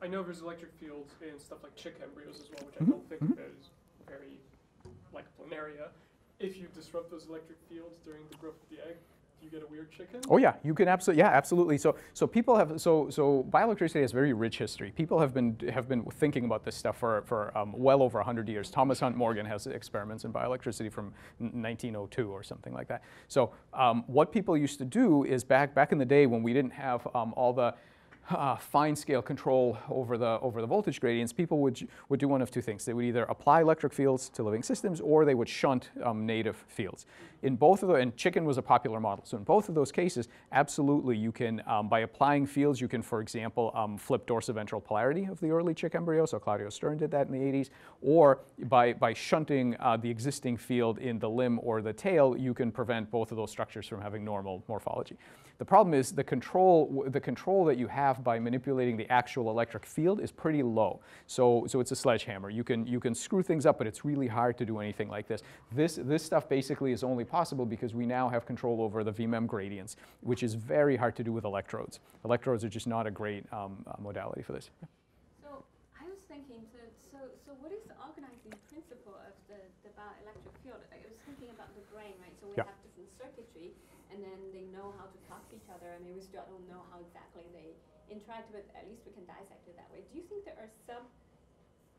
I know there's electric fields in stuff like chick embryos as well, which I don't think mhm. is very like planaria. If you disrupt those electric fields during the growth of the egg, you get a weird chicken? Oh yeah, you can absolutely yeah absolutely. So so people have so so bioelectricity has very rich history. People have been have been thinking about this stuff for for um, well over hundred years. Thomas Hunt Morgan has experiments in bioelectricity from 1902 or something like that. So um, what people used to do is back back in the day when we didn't have um, all the uh, fine scale control over the over the voltage gradients, people would would do one of two things. They would either apply electric fields to living systems, or they would shunt um, native fields. In both of the and chicken was a popular model. So in both of those cases, absolutely you can um, by applying fields, you can, for example, um, flip dorsiventral polarity of the early chick embryo. So Claudio Stern did that in the 80s, or by by shunting uh, the existing field in the limb or the tail, you can prevent both of those structures from having normal morphology. The problem is the control, the control that you have by manipulating the actual electric field is pretty low. So, so it's a sledgehammer. You can, you can screw things up, but it's really hard to do anything like this. This, this stuff basically is only possible because we now have control over the VMEM gradients, which is very hard to do with electrodes. Electrodes are just not a great um, uh, modality for this. So I was thinking, so, so, so what is the organizing principle of the, the bioelectric field? I was thinking about the brain, right? So we Yeah. have different circuitry, and then they know how to talk to each other. I mean, we still don't know how exactly they interact, but at least we can dissect it that way. Do you think there are some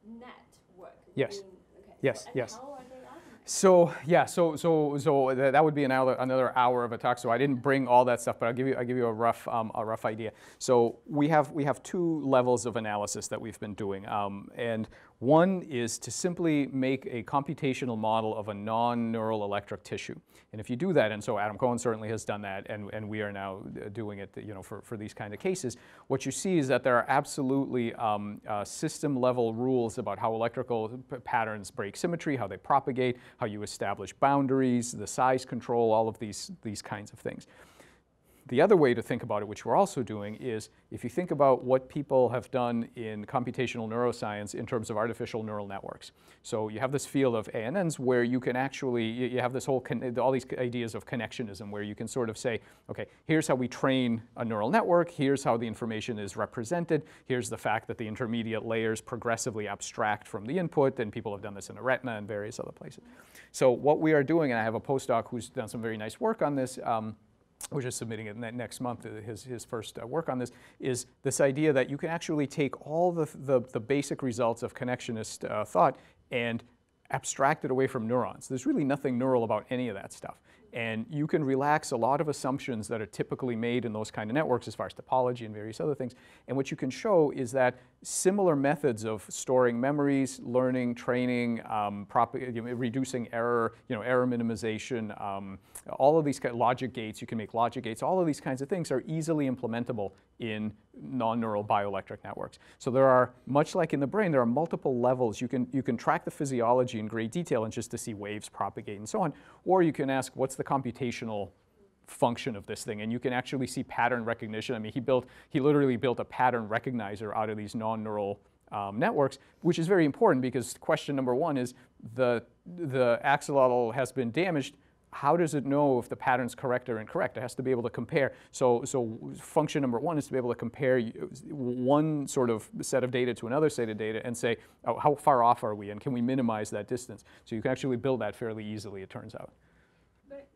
network? Yes. okay, Yes, so, yes. How are they organized? So yeah, so so so th- that would be another another hour of a talk. So I didn't bring all that stuff, but I'll give you I'll give you a rough um, a rough idea. So we have we have two levels of analysis that we've been doing, um, and one is to simply make a computational model of a non-neural electric tissue. And if you do that, and so Adam Cohen certainly has done that, and, and we are now uh, doing it, you know, for, for these kind of cases, what you see is that there are absolutely um, uh, system-level rules about how electrical patterns break symmetry, how they propagate, how you establish boundaries, the size control, all of these, these kinds of things. The other way to think about it, which we're also doing, is if you think about what people have done in computational neuroscience in terms of artificial neural networks. So you have this field of ANNs where you can actually, you have this whole, all these ideas of connectionism where you can sort of say, okay, here's how we train a neural network, here's how the information is represented, here's the fact that the intermediate layers progressively abstract from the input, and people have done this in the retina and various other places. So what we are doing, and I have a postdoc who's done some very nice work on this, um, we're just submitting it ne- next month, uh, his, his first uh, work on this, is this idea that you can actually take all the, the, the basic results of connectionist uh, thought and abstract it away from neurons. There's really nothing neural about any of that stuff. And you can relax a lot of assumptions that are typically made in those kind of networks as far as topology and various other things. And what you can show is that similar methods of storing memories, learning, training, um, reducing error, you know, error minimization, um, all of these kind logic gates, you can make logic gates, all of these kinds of things are easily implementable in non-neural bioelectric networks. So there are, much like in the brain, there are multiple levels. You can, you can track the physiology in great detail and just to see waves propagate and so on, or you can ask what's the computational function of this thing and you can actually see pattern recognition. I mean, he built, he literally built a pattern recognizer out of these non-neural um, networks, which is very important because question number one is the, the axolotl has been damaged. How does it know if the pattern's correct or incorrect? It has to be able to compare. So, so function number one is to be able to compare one sort of set of data to another set of data and say, oh, how far off are we and can we minimize that distance? So you can actually build that fairly easily, it turns out. But.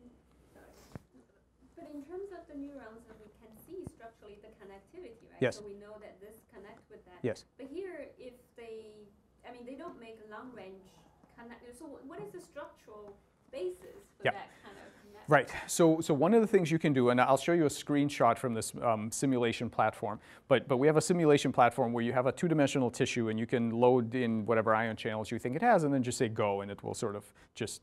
But in terms of the neurons, we can see structurally the connectivity, right? Yes. So we know that this connect with that. Yes. But here, if they, I mean, they don't make long range connect. So what is the structural basis for Yeah. that kind of? Right. So, so one of the things you can do, and I'll show you a screenshot from this um, simulation platform. But, but we have a simulation platform where you have a two-dimensional tissue, and you can load in whatever ion channels you think it has, and then just say go, and it will sort of just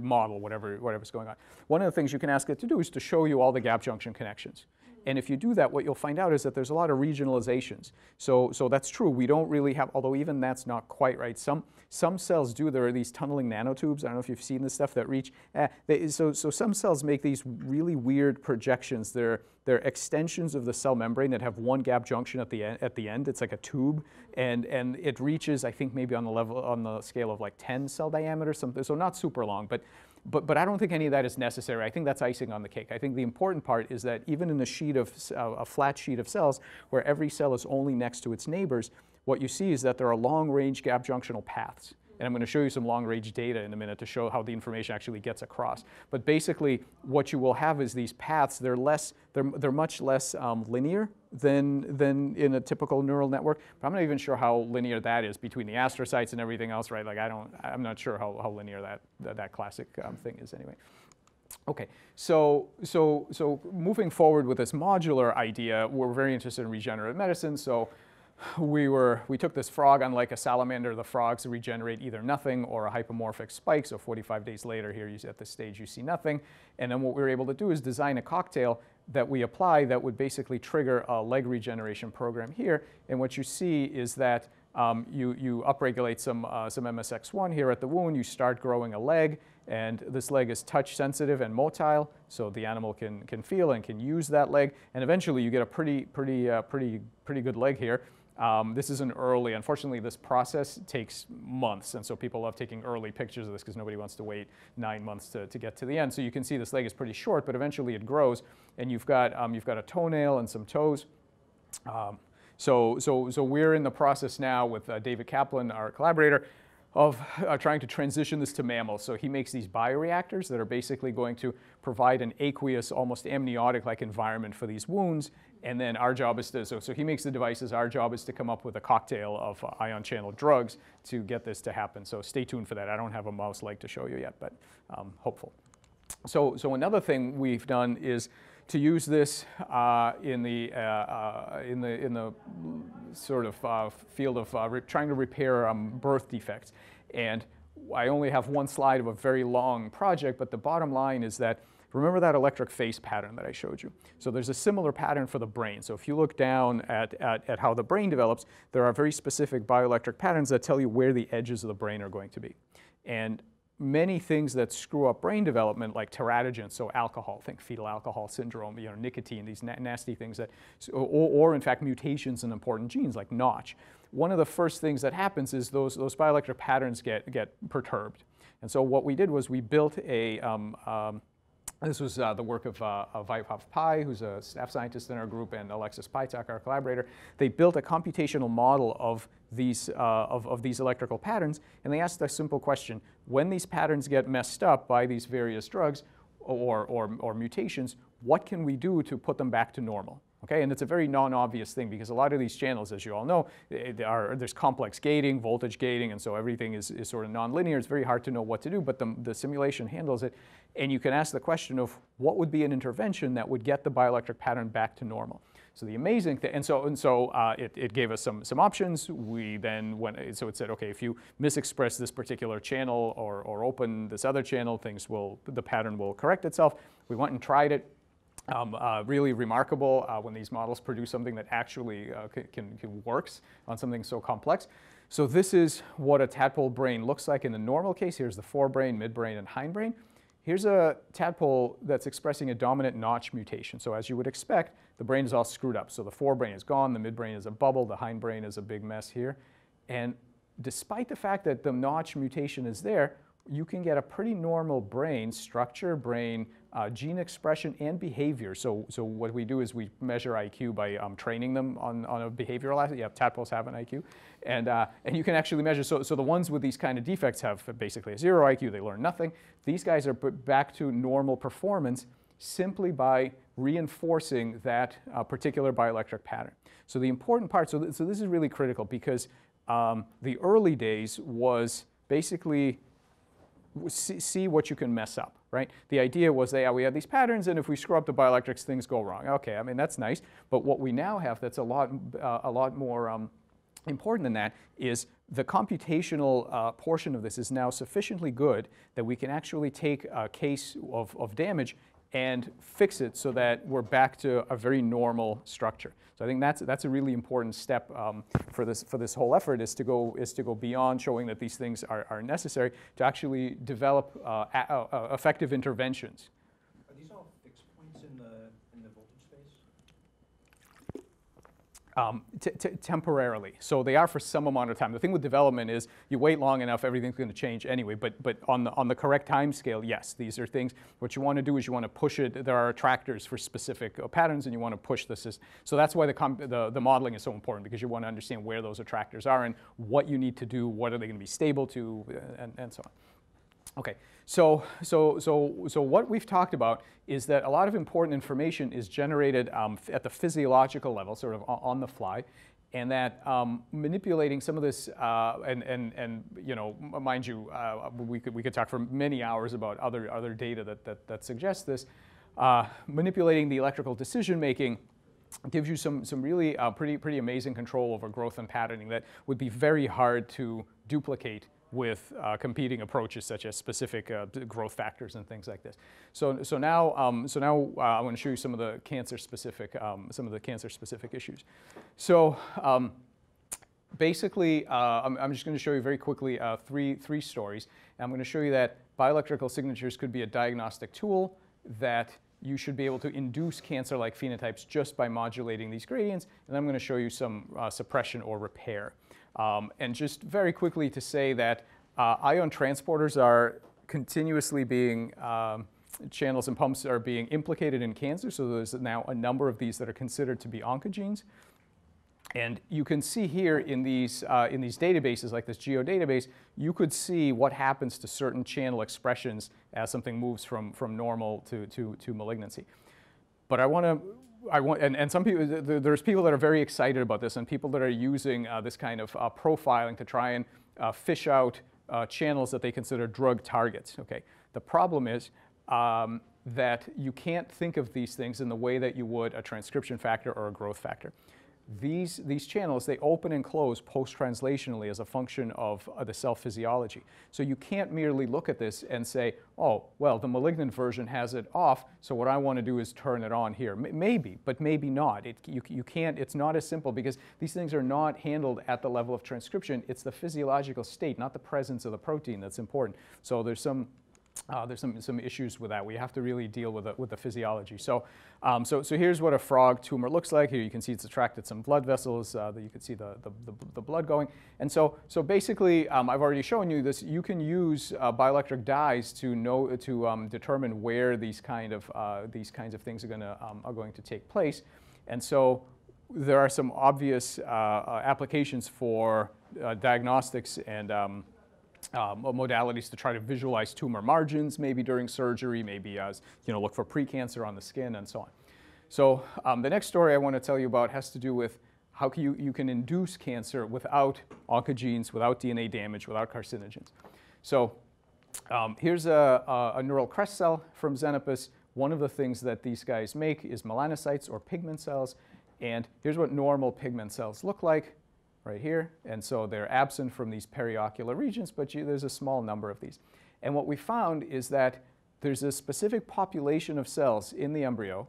model whatever whatever's going on. One of the things you can ask it to do is to show you all the gap junction connections. And if you do that, what you'll find out is that there's a lot of regionalizations. So, so that's true. We don't really have, although even that's not quite right. Some, some cells do. There are these tunneling nanotubes. I don't know if you've seen this stuff that reach. Eh, they, so, so some cells make these really weird projections. They're, they're extensions of the cell membrane that have one gap junction at the end. At the end, it's like a tube, and and it reaches, I think, maybe on the level on the scale of like 10 cell diameter, something. So not super long, but but, but I don't think any of that is necessary. I think that's icing on the cake. I think the important part is that even in a sheet of uh, a flat sheet of cells, where every cell is only next to its neighbors, what you see is that there are long-range gap junctional paths. And I'm going to show you some long-range data in a minute to show how the information actually gets across. But basically, what you will have is these paths. They're less. They're, they're much less um, linear than than in a typical neural network. But I'm not even sure how linear that is between the astrocytes and everything else, right? Like I don't. I'm not sure how, how linear that that, that classic um, thing is anyway. Okay, so so so moving forward with this modular idea, we're very interested in regenerative medicine. So we were we took this frog, unlike a salamander, the frogs regenerate either nothing or a hypomorphic spike. So 45 days later, here you at this stage you see nothing. And then what we were able to do is design a cocktail that we apply that would basically trigger a leg regeneration program here. And what you see is that um, you, you upregulate some, uh, some MSX1 here at the wound, you start growing a leg, and this leg is touch sensitive and motile, so the animal can, can feel and can use that leg, and eventually you get a pretty, pretty, uh, pretty, pretty good leg here. Um, this is an early, unfortunately, this process takes months, and so people love taking early pictures of this because nobody wants to wait nine months to, to get to the end. So you can see this leg is pretty short, but eventually it grows, and you've got, um, you've got a toenail and some toes. Um, so, so, so we're in the process now with uh, David Kaplan, our collaborator, of uh, trying to transition this to mammals. So he makes these bioreactors that are basically going to provide an aqueous, almost amniotic-like environment for these wounds. And then our job is to, so, so he makes the devices, our job is to come up with a cocktail of uh, ion channel drugs to get this to happen. So stay tuned for that. I don't have a mouse leg to show you yet, but um, hopeful. So, so another thing we've done is to use this uh, in the uh, uh, in the in the sort of uh, field of uh, trying to repair um, birth defects. And I only have one slide of a very long project, but the bottom line is that remember that electric face pattern that I showed you. So there's a similar pattern for the brain. So if you look down at, at, at how the brain develops, there are very specific bioelectric patterns that tell you where the edges of the brain are going to be. And many things that screw up brain development, like teratogens, so alcohol, think fetal alcohol syndrome, you know, nicotine, these na- nasty things that, or, or in fact mutations in important genes like Notch. One of the first things that happens is those, those bioelectric patterns get, get perturbed. And so what we did was we built a, um, um, this was uh, the work of, uh, Vaibhav Pai, who's a staff scientist in our group, and Alexis Paitak, our collaborator. They built a computational model of these, uh, of, of these electrical patterns, and they asked a simple question. When these patterns get messed up by these various drugs or, or, or mutations, what can we do to put them back to normal? Okay, and it's a very non-obvious thing because a lot of these channels, as you all know, eh, are, there's complex gating, voltage gating, and so everything is, is sort of nonlinear. It's very hard to know what to do, but the, the simulation handles it. And you can ask the question of what would be an intervention that would get the bioelectric pattern back to normal. So the amazing thing, and so and so uh, it, it gave us some some options. We then went, so it said, okay, if you misexpress this particular channel or or open this other channel, things will the pattern will correct itself. We went and tried it. Um, uh, really remarkable uh, when these models produce something that actually uh, can, can, works on something so complex. So this is what a tadpole brain looks like in the normal case. Here's the forebrain, midbrain, and hindbrain. Here's a tadpole that's expressing a dominant notch mutation. So as you would expect, the brain is all screwed up. So the forebrain is gone, the midbrain is a bubble, the hindbrain is a big mess here. And despite the fact that the notch mutation is there, you can get a pretty normal brain structure, brain uh, gene expression, and behavior. So, so what we do is we measure IQ by um, training them on, on a behavioral aspect. Yeah, tadpoles have an IQ, and uh, and you can actually measure. So, so the ones with these kind of defects have basically a zero IQ. They learn nothing. These guys are back to normal performance simply by reinforcing that uh, particular bioelectric pattern. So the important part. So, th- so this is really critical because um, the early days was basically see, what you can mess up, right? The idea was that yeah, we have these patterns, and if we screw up the bioelectrics, things go wrong. Okay, I mean that's nice, but what we now have that's a lot, uh, a lot more um, important than that is the computational uh, portion of this is now sufficiently good that we can actually take a case of, of damage and fix it so that we're back to a very normal structure. So I think that's, that's a really important step um, for, this, for this whole effort is to go, is to go beyond showing that these things are, are necessary to actually develop uh, a, uh, effective interventions. Are these all fixed points in the, in the voltage space? Um, temporarily. So they are for some amount of time. The thing with development is you wait long enough, everything's going to change anyway. But, but on, the, on the correct time scale, yes, these are things. What you want to do is you want to push it. There are attractors for specific uh, patterns, and you want to push this. Is, so that's why the, the, the modeling is so important because you want to understand where those attractors are and what you need to do, what are they going to be stable to, and, and so on. Okay, so, so, so, so what we've talked about is that a lot of important information is generated um, at the physiological level, sort of on the fly, and that um, manipulating some of this, uh, and, and, and you know, mind you, uh, we, could, we could talk for many hours about other, other data that, that, that suggests this, uh, manipulating the electrical decision making gives you some, some really uh, pretty, pretty amazing control over growth and patterning that would be very hard to duplicate with uh, competing approaches such as specific uh, growth factors and things like this. So, so now, um, so now uh, I want to show you some of the cancer specific, um, some of the cancer specific issues. So um, basically, uh, I'm, I'm, just going to show you very quickly uh, three, three stories. And I'm going to show you that bioelectrical signatures could be a diagnostic tool that you should be able to induce cancer-like phenotypes just by modulating these gradients. And I'm going to show you some uh, suppression or repair. Um, and just very quickly to say that uh, ion transporters are continuously being, um, channels and pumps are being implicated in cancer. So there's now a number of these that are considered to be oncogenes. And you can see here in these, uh, in these databases, like this GeoDatabase, you could see what happens to certain channel expressions as something moves from, from normal to, to, to malignancy. But I want to I want, and, and some people, there's people that are very excited about this and people that are using uh, this kind of uh, profiling to try and uh, fish out uh, channels that they consider drug targets. Okay. The problem is um, that you can't think of these things in the way that you would a transcription factor or a growth factor these, these channels, they open and close post-translationally as a function of uh, the cell physiology. So you can't merely look at this and say, oh, well, the malignant version has it off, so what I want to do is turn it on here. M maybe, but maybe not. It, you, you can't, it's not as simple because these things are not handled at the level of transcription. It's the physiological state, not the presence of the protein that's important. So there's some uh, there's some, some issues with that. We have to really deal with the, with the physiology. So, um, so, so here's what a frog tumor looks like. Here you can see it's attracted some blood vessels. Uh, that you can see the, the, the, the, blood going. And so, so basically, um, I've already shown you this. You can use uh, bioelectric dyes to know to um, determine where these kind of uh, these kinds of things are going to um, are going to take place. And so there are some obvious uh, uh, applications for diagnostics and um, modalities to try to visualize tumor margins, maybe during surgery, maybe as, you know, look for precancer on the skin and so on. So um, the next story I want to tell you about has to do with how can you, you can induce cancer without oncogenes, without DNA damage, without carcinogens. So um, here's a, a, neural crest cell from Xenopus. One of the things that these guys make is melanocytes or pigment cells. And here's what normal pigment cells look like right here. And so they're absent from these periocular regions, but you, there's a small number of these. And what we found is that there's a specific population of cells in the embryo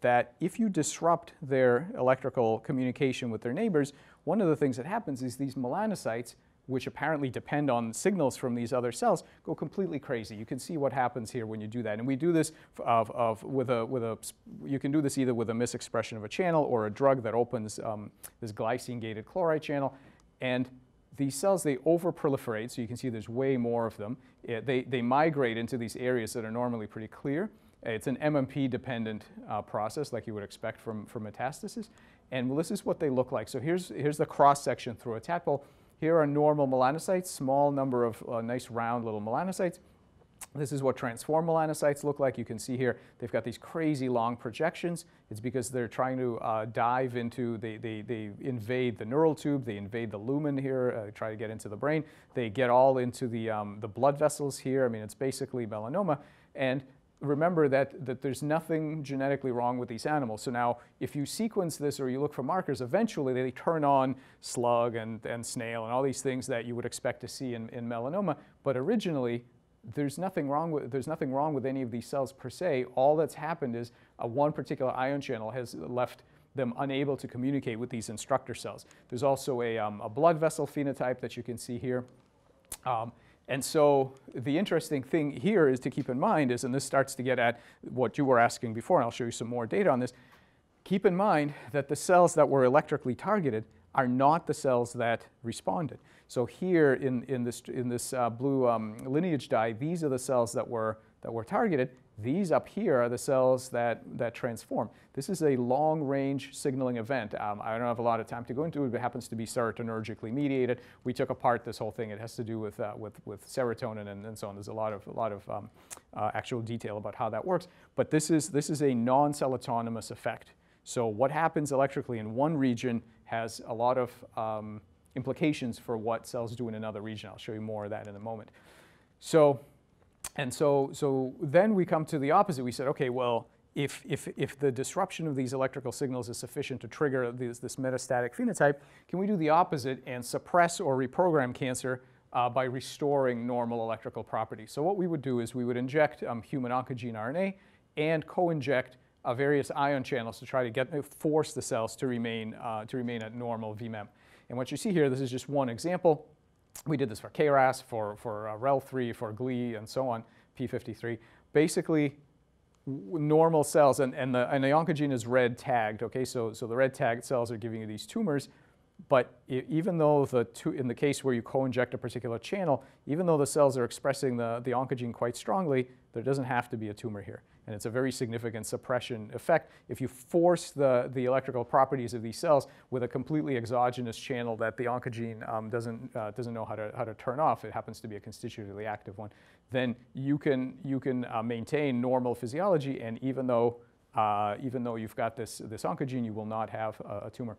that if you disrupt their electrical communication with their neighbors, one of the things that happens is these melanocytes which apparently depend on signals from these other cells, go completely crazy. You can see what happens here when you do that. And we do this of, of, with, a, with a, you can do this either with a misexpression of a channel or a drug that opens um, this glycine-gated chloride channel. And these cells, they overproliferate, so you can see there's way more of them. Eh, they, they migrate into these areas that are normally pretty clear. It's an MMP-dependent uh, process, like you would expect from, from metastasis. And well, this is what they look like. So here's, here's the cross-section through a tadpole. Here are normal melanocytes, small number of uh, nice round little melanocytes. This is what transformed melanocytes look like. You can see here they've got these crazy long projections. It's because they're trying to uh, dive into, they, they, they invade the neural tube, they invade the lumen here, uh, try to get into the brain. They get all into the, um, the blood vessels here. I mean, it's basically melanoma. And remember that, that there's nothing genetically wrong with these animals. So now, if you sequence this or you look for markers, eventually they turn on slug and, and snail and all these things that you would expect to see in, in melanoma. But originally, there's nothing wrong with there's nothing wrong with any of these cells per se. All that's happened is a one particular ion channel has left them unable to communicate with these instructor cells. There's also a, um, a blood vessel phenotype that you can see here. Um, and so the interesting thing here is to keep in mind is, and this starts to get at what you were asking before, and I'll show you some more data on this. Keep in mind that the cells that were electrically targeted are not the cells that responded. So here in, in this, in this uh, blue um, lineage dye, these are the cells that were, that were targeted. These up here are the cells that, that transform. This is a long-range signaling event. Um, I don't have a lot of time to go into it, but it happens to be serotonergically mediated. We took apart this whole thing. It has to do with, uh, with, with serotonin and, and so on. There's a lot of, a lot of um, uh, actual detail about how that works. But this is, this is a non-cell autonomous effect. So what happens electrically in one region has a lot of um, implications for what cells do in another region. I'll show you more of that in a moment. So, and so, so then we come to the opposite. We said, okay, well, if, if, if the disruption of these electrical signals is sufficient to trigger this, this metastatic phenotype, can we do the opposite and suppress or reprogram cancer uh, by restoring normal electrical properties? So what we would do is we would inject um, human oncogene RNA and co-inject uh, various ion channels to try to get force the cells to remain uh, to remain at normal VMEM. And what you see here, this is just one example. We did this for KRAS, for for uh, REL3, for GLI, and so on, P53. Basically, normal cells, and, and, the, and the oncogene is red tagged, okay? So, so the red tagged cells are giving you these tumors, but even though the two, in the case where you co-inject a particular channel, even though the cells are expressing the, the oncogene quite strongly, there doesn't have to be a tumor here. And it's a very significant suppression effect if you force the, the electrical properties of these cells with a completely exogenous channel that the oncogene um, doesn't, uh, doesn't know how to, how to turn off. It happens to be a constitutively active one. Then you can, you can uh, maintain normal physiology, and even though, uh, even though you've got this, this oncogene, you will not have a, a tumor.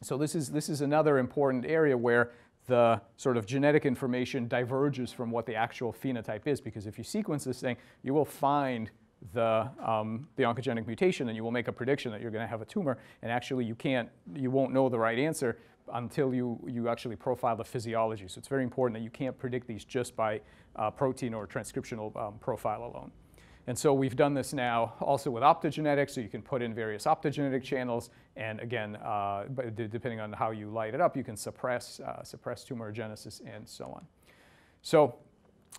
So this is, this is another important area where the sort of genetic information diverges from what the actual phenotype is, because if you sequence this thing, you will find the, um, the oncogenic mutation and you will make a prediction that you're going to have a tumor, and actually you can't, you won't know the right answer until you, you actually profile the physiology. So it's very important that you can't predict these just by uh, protein or transcriptional um, profile alone. And so we've done this now also with optogenetics, so you can put in various optogenetic channels, and again, uh, depending on how you light it up, you can suppress, uh, suppress tumorigenesis and so on. So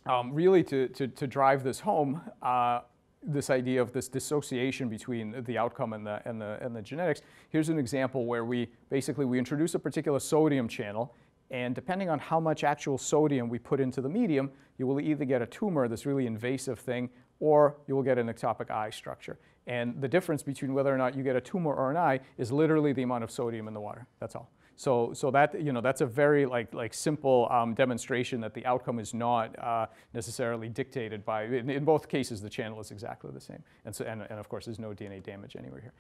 um, really to, to, to, drive this home, uh, this idea of this dissociation between the outcome and the, and, the, and the genetics, here's an example where we basically we introduce a particular sodium channel, and depending on how much actual sodium we put into the medium, you will either get a tumor, this really invasive thing, or you will get an ectopic eye structure. And the difference between whether or not you get a tumor or an eye is literally the amount of sodium in the water. That's all. So, so that, you know, that's a very like, like simple um, demonstration that the outcome is not uh, necessarily dictated by, in, in, both cases, the channel is exactly the same. And, so, and, and of course, there's no DNA damage anywhere here.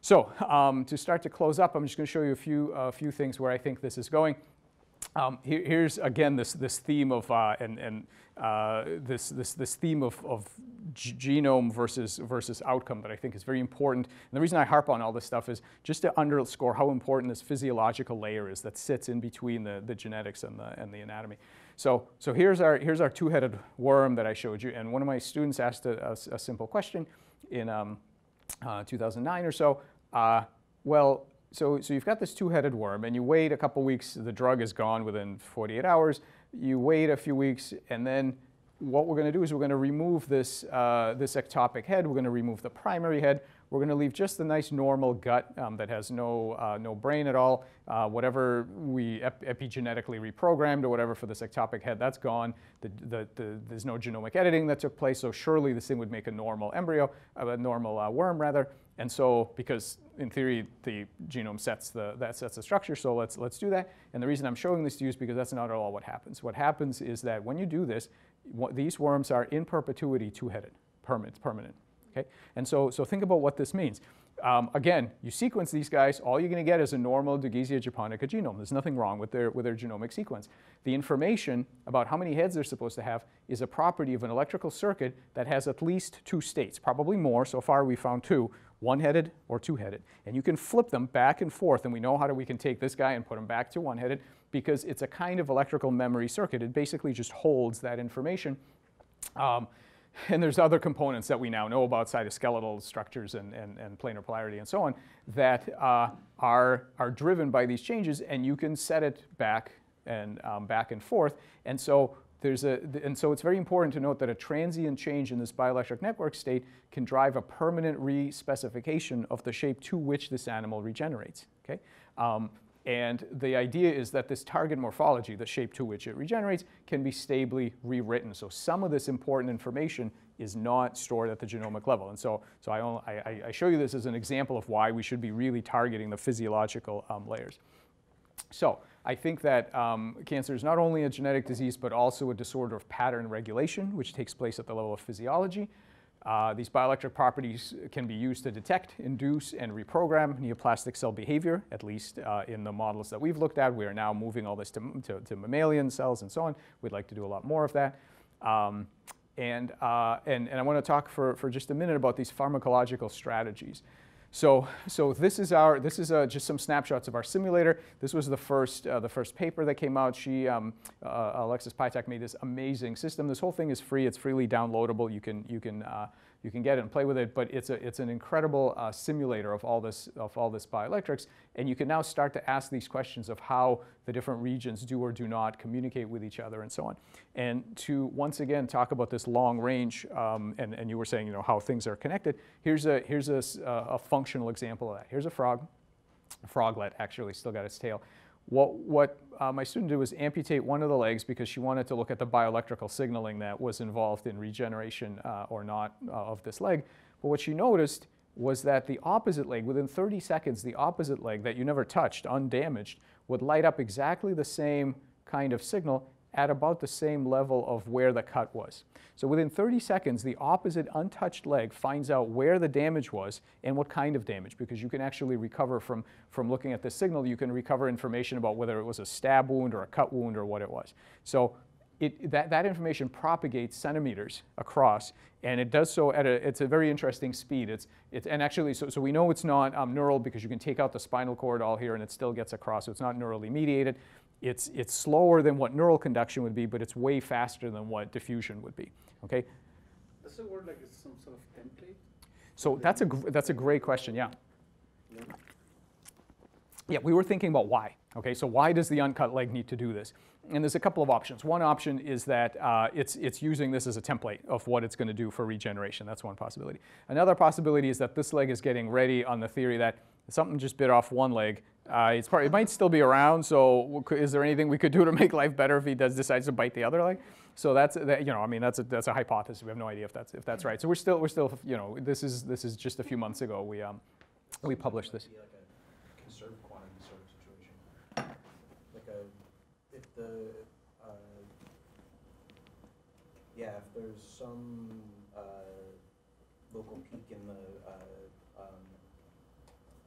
So um, to start to close up, I'm just going to show you a few, uh, few things where I think this is going. Um, here, here's again this, this theme of uh, and, and uh, this, this, this theme of, of genome versus, versus outcome that I think is very important. And the reason I harp on all this stuff is just to underscore how important this physiological layer is that sits in between the, the genetics and the, and the anatomy. So, so here's our, here's our two-headed worm that I showed you. And one of my students asked a, a, a simple question in um, uh, 2009 or so. Uh, well, so, so you've got this two-headed worm, and you wait a couple weeks, the drug is gone within 48 hours. You wait a few weeks, and then what we're going to do is we're going to remove this, uh, this ectopic head. We're going to remove the primary head. We're going to leave just the nice normal gut um, that has no, uh, no brain at all. Uh, whatever we ep- epigenetically reprogrammed or whatever for this ectopic head, that's gone. The, the, the, there's no genomic editing that took place, so surely this thing would make a normal embryo, a normal uh, worm rather. And so, because in theory the genome sets the that sets the structure, so let's let's do that. And the reason I'm showing this to you is because that's not at all what happens. What happens is that when you do this, these worms are in perpetuity two-headed, permanent, permanent. Okay, and so so think about what this means. Um, again, you sequence these guys, all you're going to get is a normal Degisia japonica genome. There's nothing wrong with their, with their genomic sequence. The information about how many heads they're supposed to have is a property of an electrical circuit that has at least two states, probably more. So far, we found two one-headed or two-headed. And you can flip them back and forth, and we know how to, we can take this guy and put him back to one-headed because it's a kind of electrical memory circuit. It basically just holds that information. Um, and there's other components that we now know about cytoskeletal structures and, and, and planar polarity and so on that uh, are, are driven by these changes, and you can set it back and um, back and forth. And so there's a, and so it's very important to note that a transient change in this bioelectric network state can drive a permanent re-specification of the shape to which this animal regenerates. Okay? Um, and the idea is that this target morphology, the shape to which it regenerates, can be stably rewritten. So some of this important information is not stored at the genomic level. And so, so I, only, I, I show you this as an example of why we should be really targeting the physiological um, layers. So I think that um, cancer is not only a genetic disease, but also a disorder of pattern regulation, which takes place at the level of physiology. Uh, these bioelectric properties can be used to detect, induce, and reprogram neoplastic cell behavior, at least uh, in the models that we've looked at. We are now moving all this to, to, to mammalian cells and so on. We'd like to do a lot more of that. Um, and, uh, and, and I want to talk for, for just a minute about these pharmacological strategies. So, so this is our this is uh, just some snapshots of our simulator. This was the first uh, the first paper that came out. She um, uh, Alexis Pytak made this amazing system. This whole thing is free. It's freely downloadable. You can you can uh, you can get it and play with it, but it's, a, it's an incredible uh, simulator of all, this, of all this bioelectrics. And you can now start to ask these questions of how the different regions do or do not communicate with each other and so on. And to once again talk about this long range, um, and, and you were saying you know, how things are connected, here's, a, here's a, a functional example of that. Here's a frog, a froglet actually still got its tail. What, what uh, my student did was amputate one of the legs because she wanted to look at the bioelectrical signaling that was involved in regeneration uh, or not uh, of this leg. But what she noticed was that the opposite leg, within 30 seconds, the opposite leg that you never touched, undamaged, would light up exactly the same kind of signal at about the same level of where the cut was. So within 30 seconds, the opposite untouched leg finds out where the damage was and what kind of damage, because you can actually recover from, from looking at the signal, you can recover information about whether it was a stab wound or a cut wound or what it was. So it, that, that information propagates centimeters across, and it does so at a, it's a very interesting speed. It's, it's, and actually, so, so we know it's not um, neural because you can take out the spinal cord all here and it still gets across, so it's not neurally mediated. It's, it's slower than what neural conduction would be, but it's way faster than what diffusion would be. Okay? Does it work like it's some sort of template? So that's a, that's a great question, yeah. Yeah, we were thinking about why. Okay, so why does the uncut leg need to do this? And there's a couple of options. One option is that uh, it's, it's using this as a template of what it's going to do for regeneration. That's one possibility. Another possibility is that this leg is getting ready on the theory that something just bit off one leg uh, it's part, it might still be around, so is there anything we could do to make life better if he does decides to bite the other leg? So that's that, you know, I mean, that's a, that's a hypothesis. We have no idea if that's if that's right. So we're still we're still you know, this is this is just a few months ago we um we published this. Uh, yeah, if there's some, uh, local peak in the, uh, um,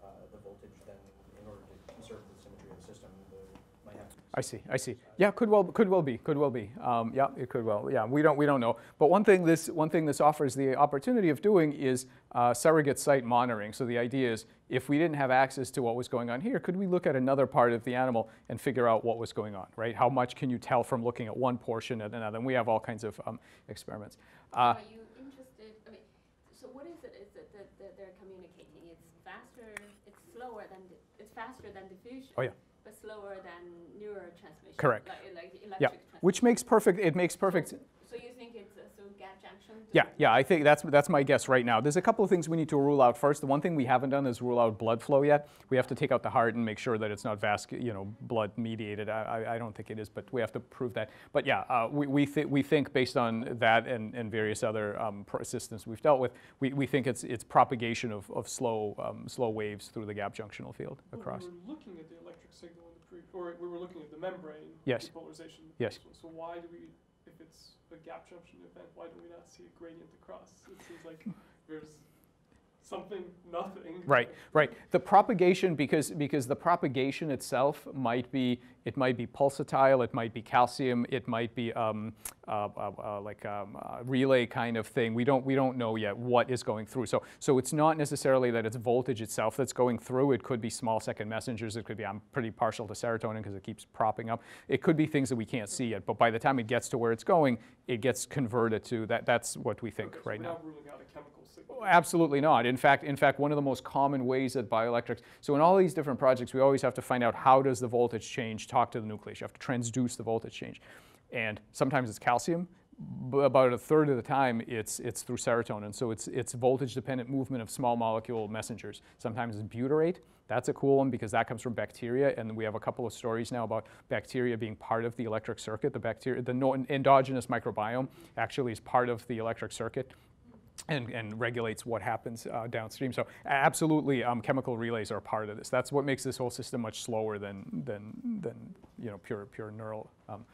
uh, the voltage, then in order to conserve the symmetry of the system, the, might have to. be I see, I see. Yeah, could well, could well be, could well be. Um, yeah, it could well. Yeah, we don't, we don't know. But one thing this, one thing this offers the opportunity of doing is uh, surrogate site monitoring. So the idea is, if we didn't have access to what was going on here, could we look at another part of the animal and figure out what was going on, right? How much can you tell from looking at one portion and another? And we have all kinds of um, experiments. Uh, Are you interested, I mean, so what is it, is it that, that they're communicating? It's faster, it's slower than, it's faster than diffusion. Oh, yeah. But slower than neurotransmission. Correct. Like, like electric Yeah, transmission. which makes perfect, it makes perfect, So you think it's uh, so gap junction? yeah, yeah, I think that's, that's my guess right now. There's a couple of things we need to rule out first. The one thing we haven't done is rule out blood flow yet. We have to take out the heart and make sure that it's not vascular, you know, blood mediated. I, I, I don't think it is, but we have to prove that. But yeah, uh, we, we, th- we think based on that and, and various other um, systems we've dealt with, we, we think it's, it's propagation of, of slow, um, slow waves through the gap junctional field When across. We were looking at the electric signal in the pre, or we were looking at the membrane. Yes. Polarization. in Yes. So why do we, if it's a gap junction event, why do we not see a gradient across? It seems like there's something, nothing. Right, right. The propagation, because, because the propagation itself might be, it might be pulsatile, it might be calcium, it might be um, uh, uh, uh, like um, a relay kind of thing. We don't, we don't know yet what is going through. So, so it's not necessarily that it's voltage itself that's going through. It could be small second messengers. It could be, I'm pretty partial to serotonin because it keeps propping up. It could be things that we can't see yet. But by the time it gets to where it's going, it gets converted to, that, that's what we think Okay, so right we're now. Absolutely not. In fact, in fact, one of the most common ways that bioelectrics. So in all these different projects, we always have to find out how does the voltage change talk to the nucleus. You have to transduce the voltage change, and sometimes it's calcium. But about a third of the time, it's it's through serotonin. So it's it's voltage-dependent movement of small molecule messengers. Sometimes it's butyrate. That's a cool one because that comes from bacteria, and we have a couple of stories now about bacteria being part of the electric circuit. The bacteria, the endogenous microbiome, actually is part of the electric circuit and, and regulates what happens uh, downstream. So absolutely, um, chemical relays are part of this. That's what makes this whole system much slower than, than, than you know, pure, pure neural. Um,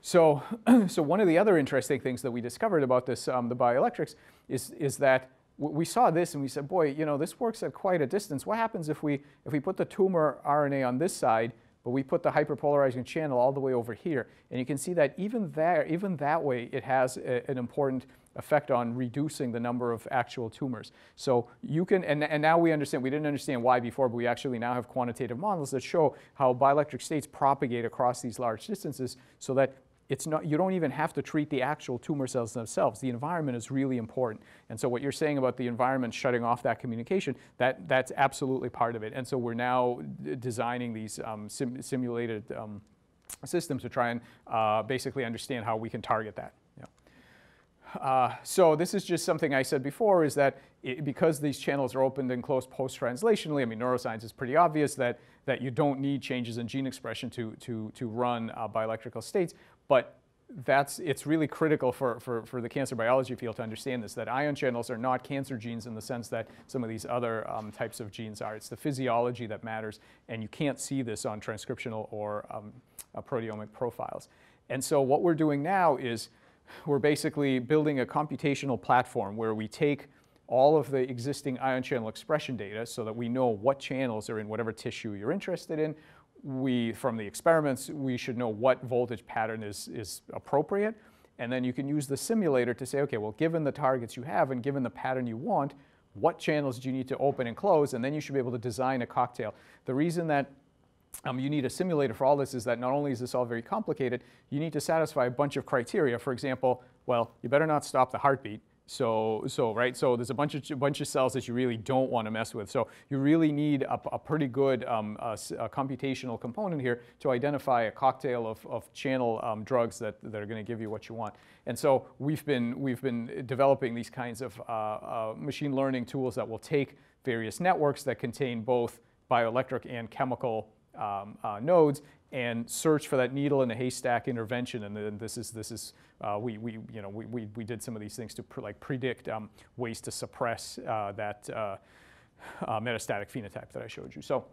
so, so one of the other interesting things that we discovered about this, um, the bioelectrics, is, is that we saw this and we said, boy, you know, this works at quite a distance. What happens if we, if we put the tumor RNA on this side, but we put the hyperpolarizing channel all the way over here? And you can see that even there, even that way, it has a, an important effect on reducing the number of actual tumors. So you can, and, and now we understand, we didn't understand why before, but we actually now have quantitative models that show how bioelectric states propagate across these large distances so that it's not, you don't even have to treat the actual tumor cells themselves. The environment is really important. And so what you're saying about the environment shutting off that communication, that, that's absolutely part of it. And so we're now designing these um, sim- simulated um, systems to try and uh, basically understand how we can target that. Uh, so this is just something I said before is that it, because these channels are opened and closed post-translationally, I mean, neuroscience is pretty obvious that, that you don't need changes in gene expression to, to, to run uh, bioelectrical states, but that's, it's really critical for, for, for the cancer biology field to understand this, that ion channels are not cancer genes in the sense that some of these other um, types of genes are. It's the physiology that matters, and you can't see this on transcriptional or um, uh, proteomic profiles. And so what we're doing now is we're basically building a computational platform where we take all of the existing ion channel expression data so that we know what channels are in whatever tissue you're interested in. We, from the experiments, we should know what voltage pattern is, is appropriate. And then you can use the simulator to say, okay, well, given the targets you have and given the pattern you want, what channels do you need to open and close? And then you should be able to design a cocktail. The reason that um, you need a simulator for all this is that not only is this all very complicated, you need to satisfy a bunch of criteria. For example, well, you better not stop the heartbeat. So, so right, so there's a bunch of a bunch of cells that you really don't want to mess with. So you really need a, a pretty good um, a s- a computational component here to identify a cocktail of, of channel um, drugs that, that are going to give you what you want. And so we've been we've been developing these kinds of uh, uh, machine learning tools that will take various networks that contain both bioelectric and chemical um, uh, nodes and search for that needle in a haystack intervention. And then this is this is uh, we, we you know we, we, we did some of these things to pr- like predict um, ways to suppress uh, that uh, uh, metastatic phenotype that I showed you. So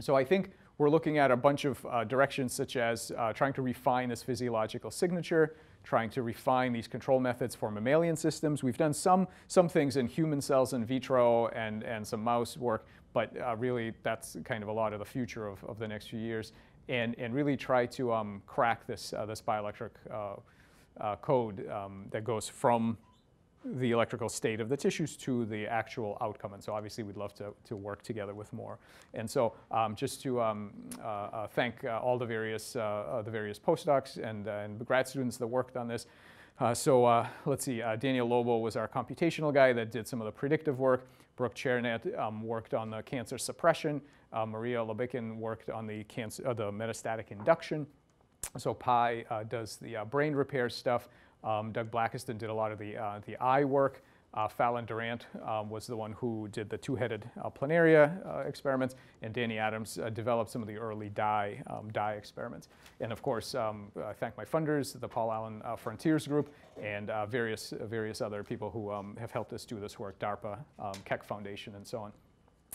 so I think we're looking at a bunch of uh, directions such as uh, trying to refine this physiological signature, trying to refine these control methods for mammalian systems. We've done some, some things in human cells in vitro and, and some mouse work, but uh, really that's kind of a lot of the future of, of the next few years. And, and really try to um, crack this, uh, this bioelectric uh, uh, code um, that goes from the electrical state of the tissues to the actual outcome. And so obviously we'd love to, to work together with more. And so um, just to um, uh, uh, thank uh, all the various, uh, uh, the various postdocs and, and grad students that worked on this. So let's see, Daniel Lobo was our computational guy that did some of the predictive work. Brooke Chernet um, worked on the cancer suppression. Uh, Maria Lobikin worked on the, cancer, uh, the metastatic induction. So Pai uh, does the uh, brain repair stuff. Um, Doug Blackiston did a lot of the, uh, the eye work. Uh, Fallon Durant um, was the one who did the two-headed planaria experiments, and Danny Adams developed some of the early dye, um, dye experiments. And of course, um, I thank my funders, the Paul Allen Frontiers Group, and various, various other people who um, have helped us do this work, DARPA, um, Keck Foundation, and so on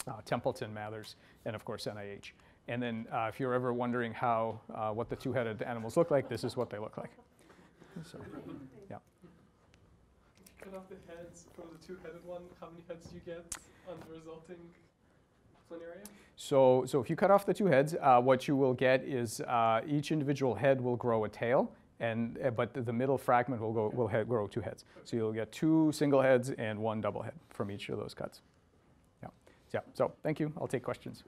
uh, Templeton Mathers, and of course NIH. And then uh, if you're ever wondering how, uh, what the two-headed animals look like, this is what they look like. So, yeah. Cut off the heads from the two-headed one. How many heads do you get on the resulting planaria? So, so if you cut off the two heads, uh, what you will get is uh, each individual head will grow a tail, and uh, but the, the middle fragment will go will head, grow two heads. So you'll get two single heads and one double head from each of those cuts. Yeah. So thank you. I'll take questions.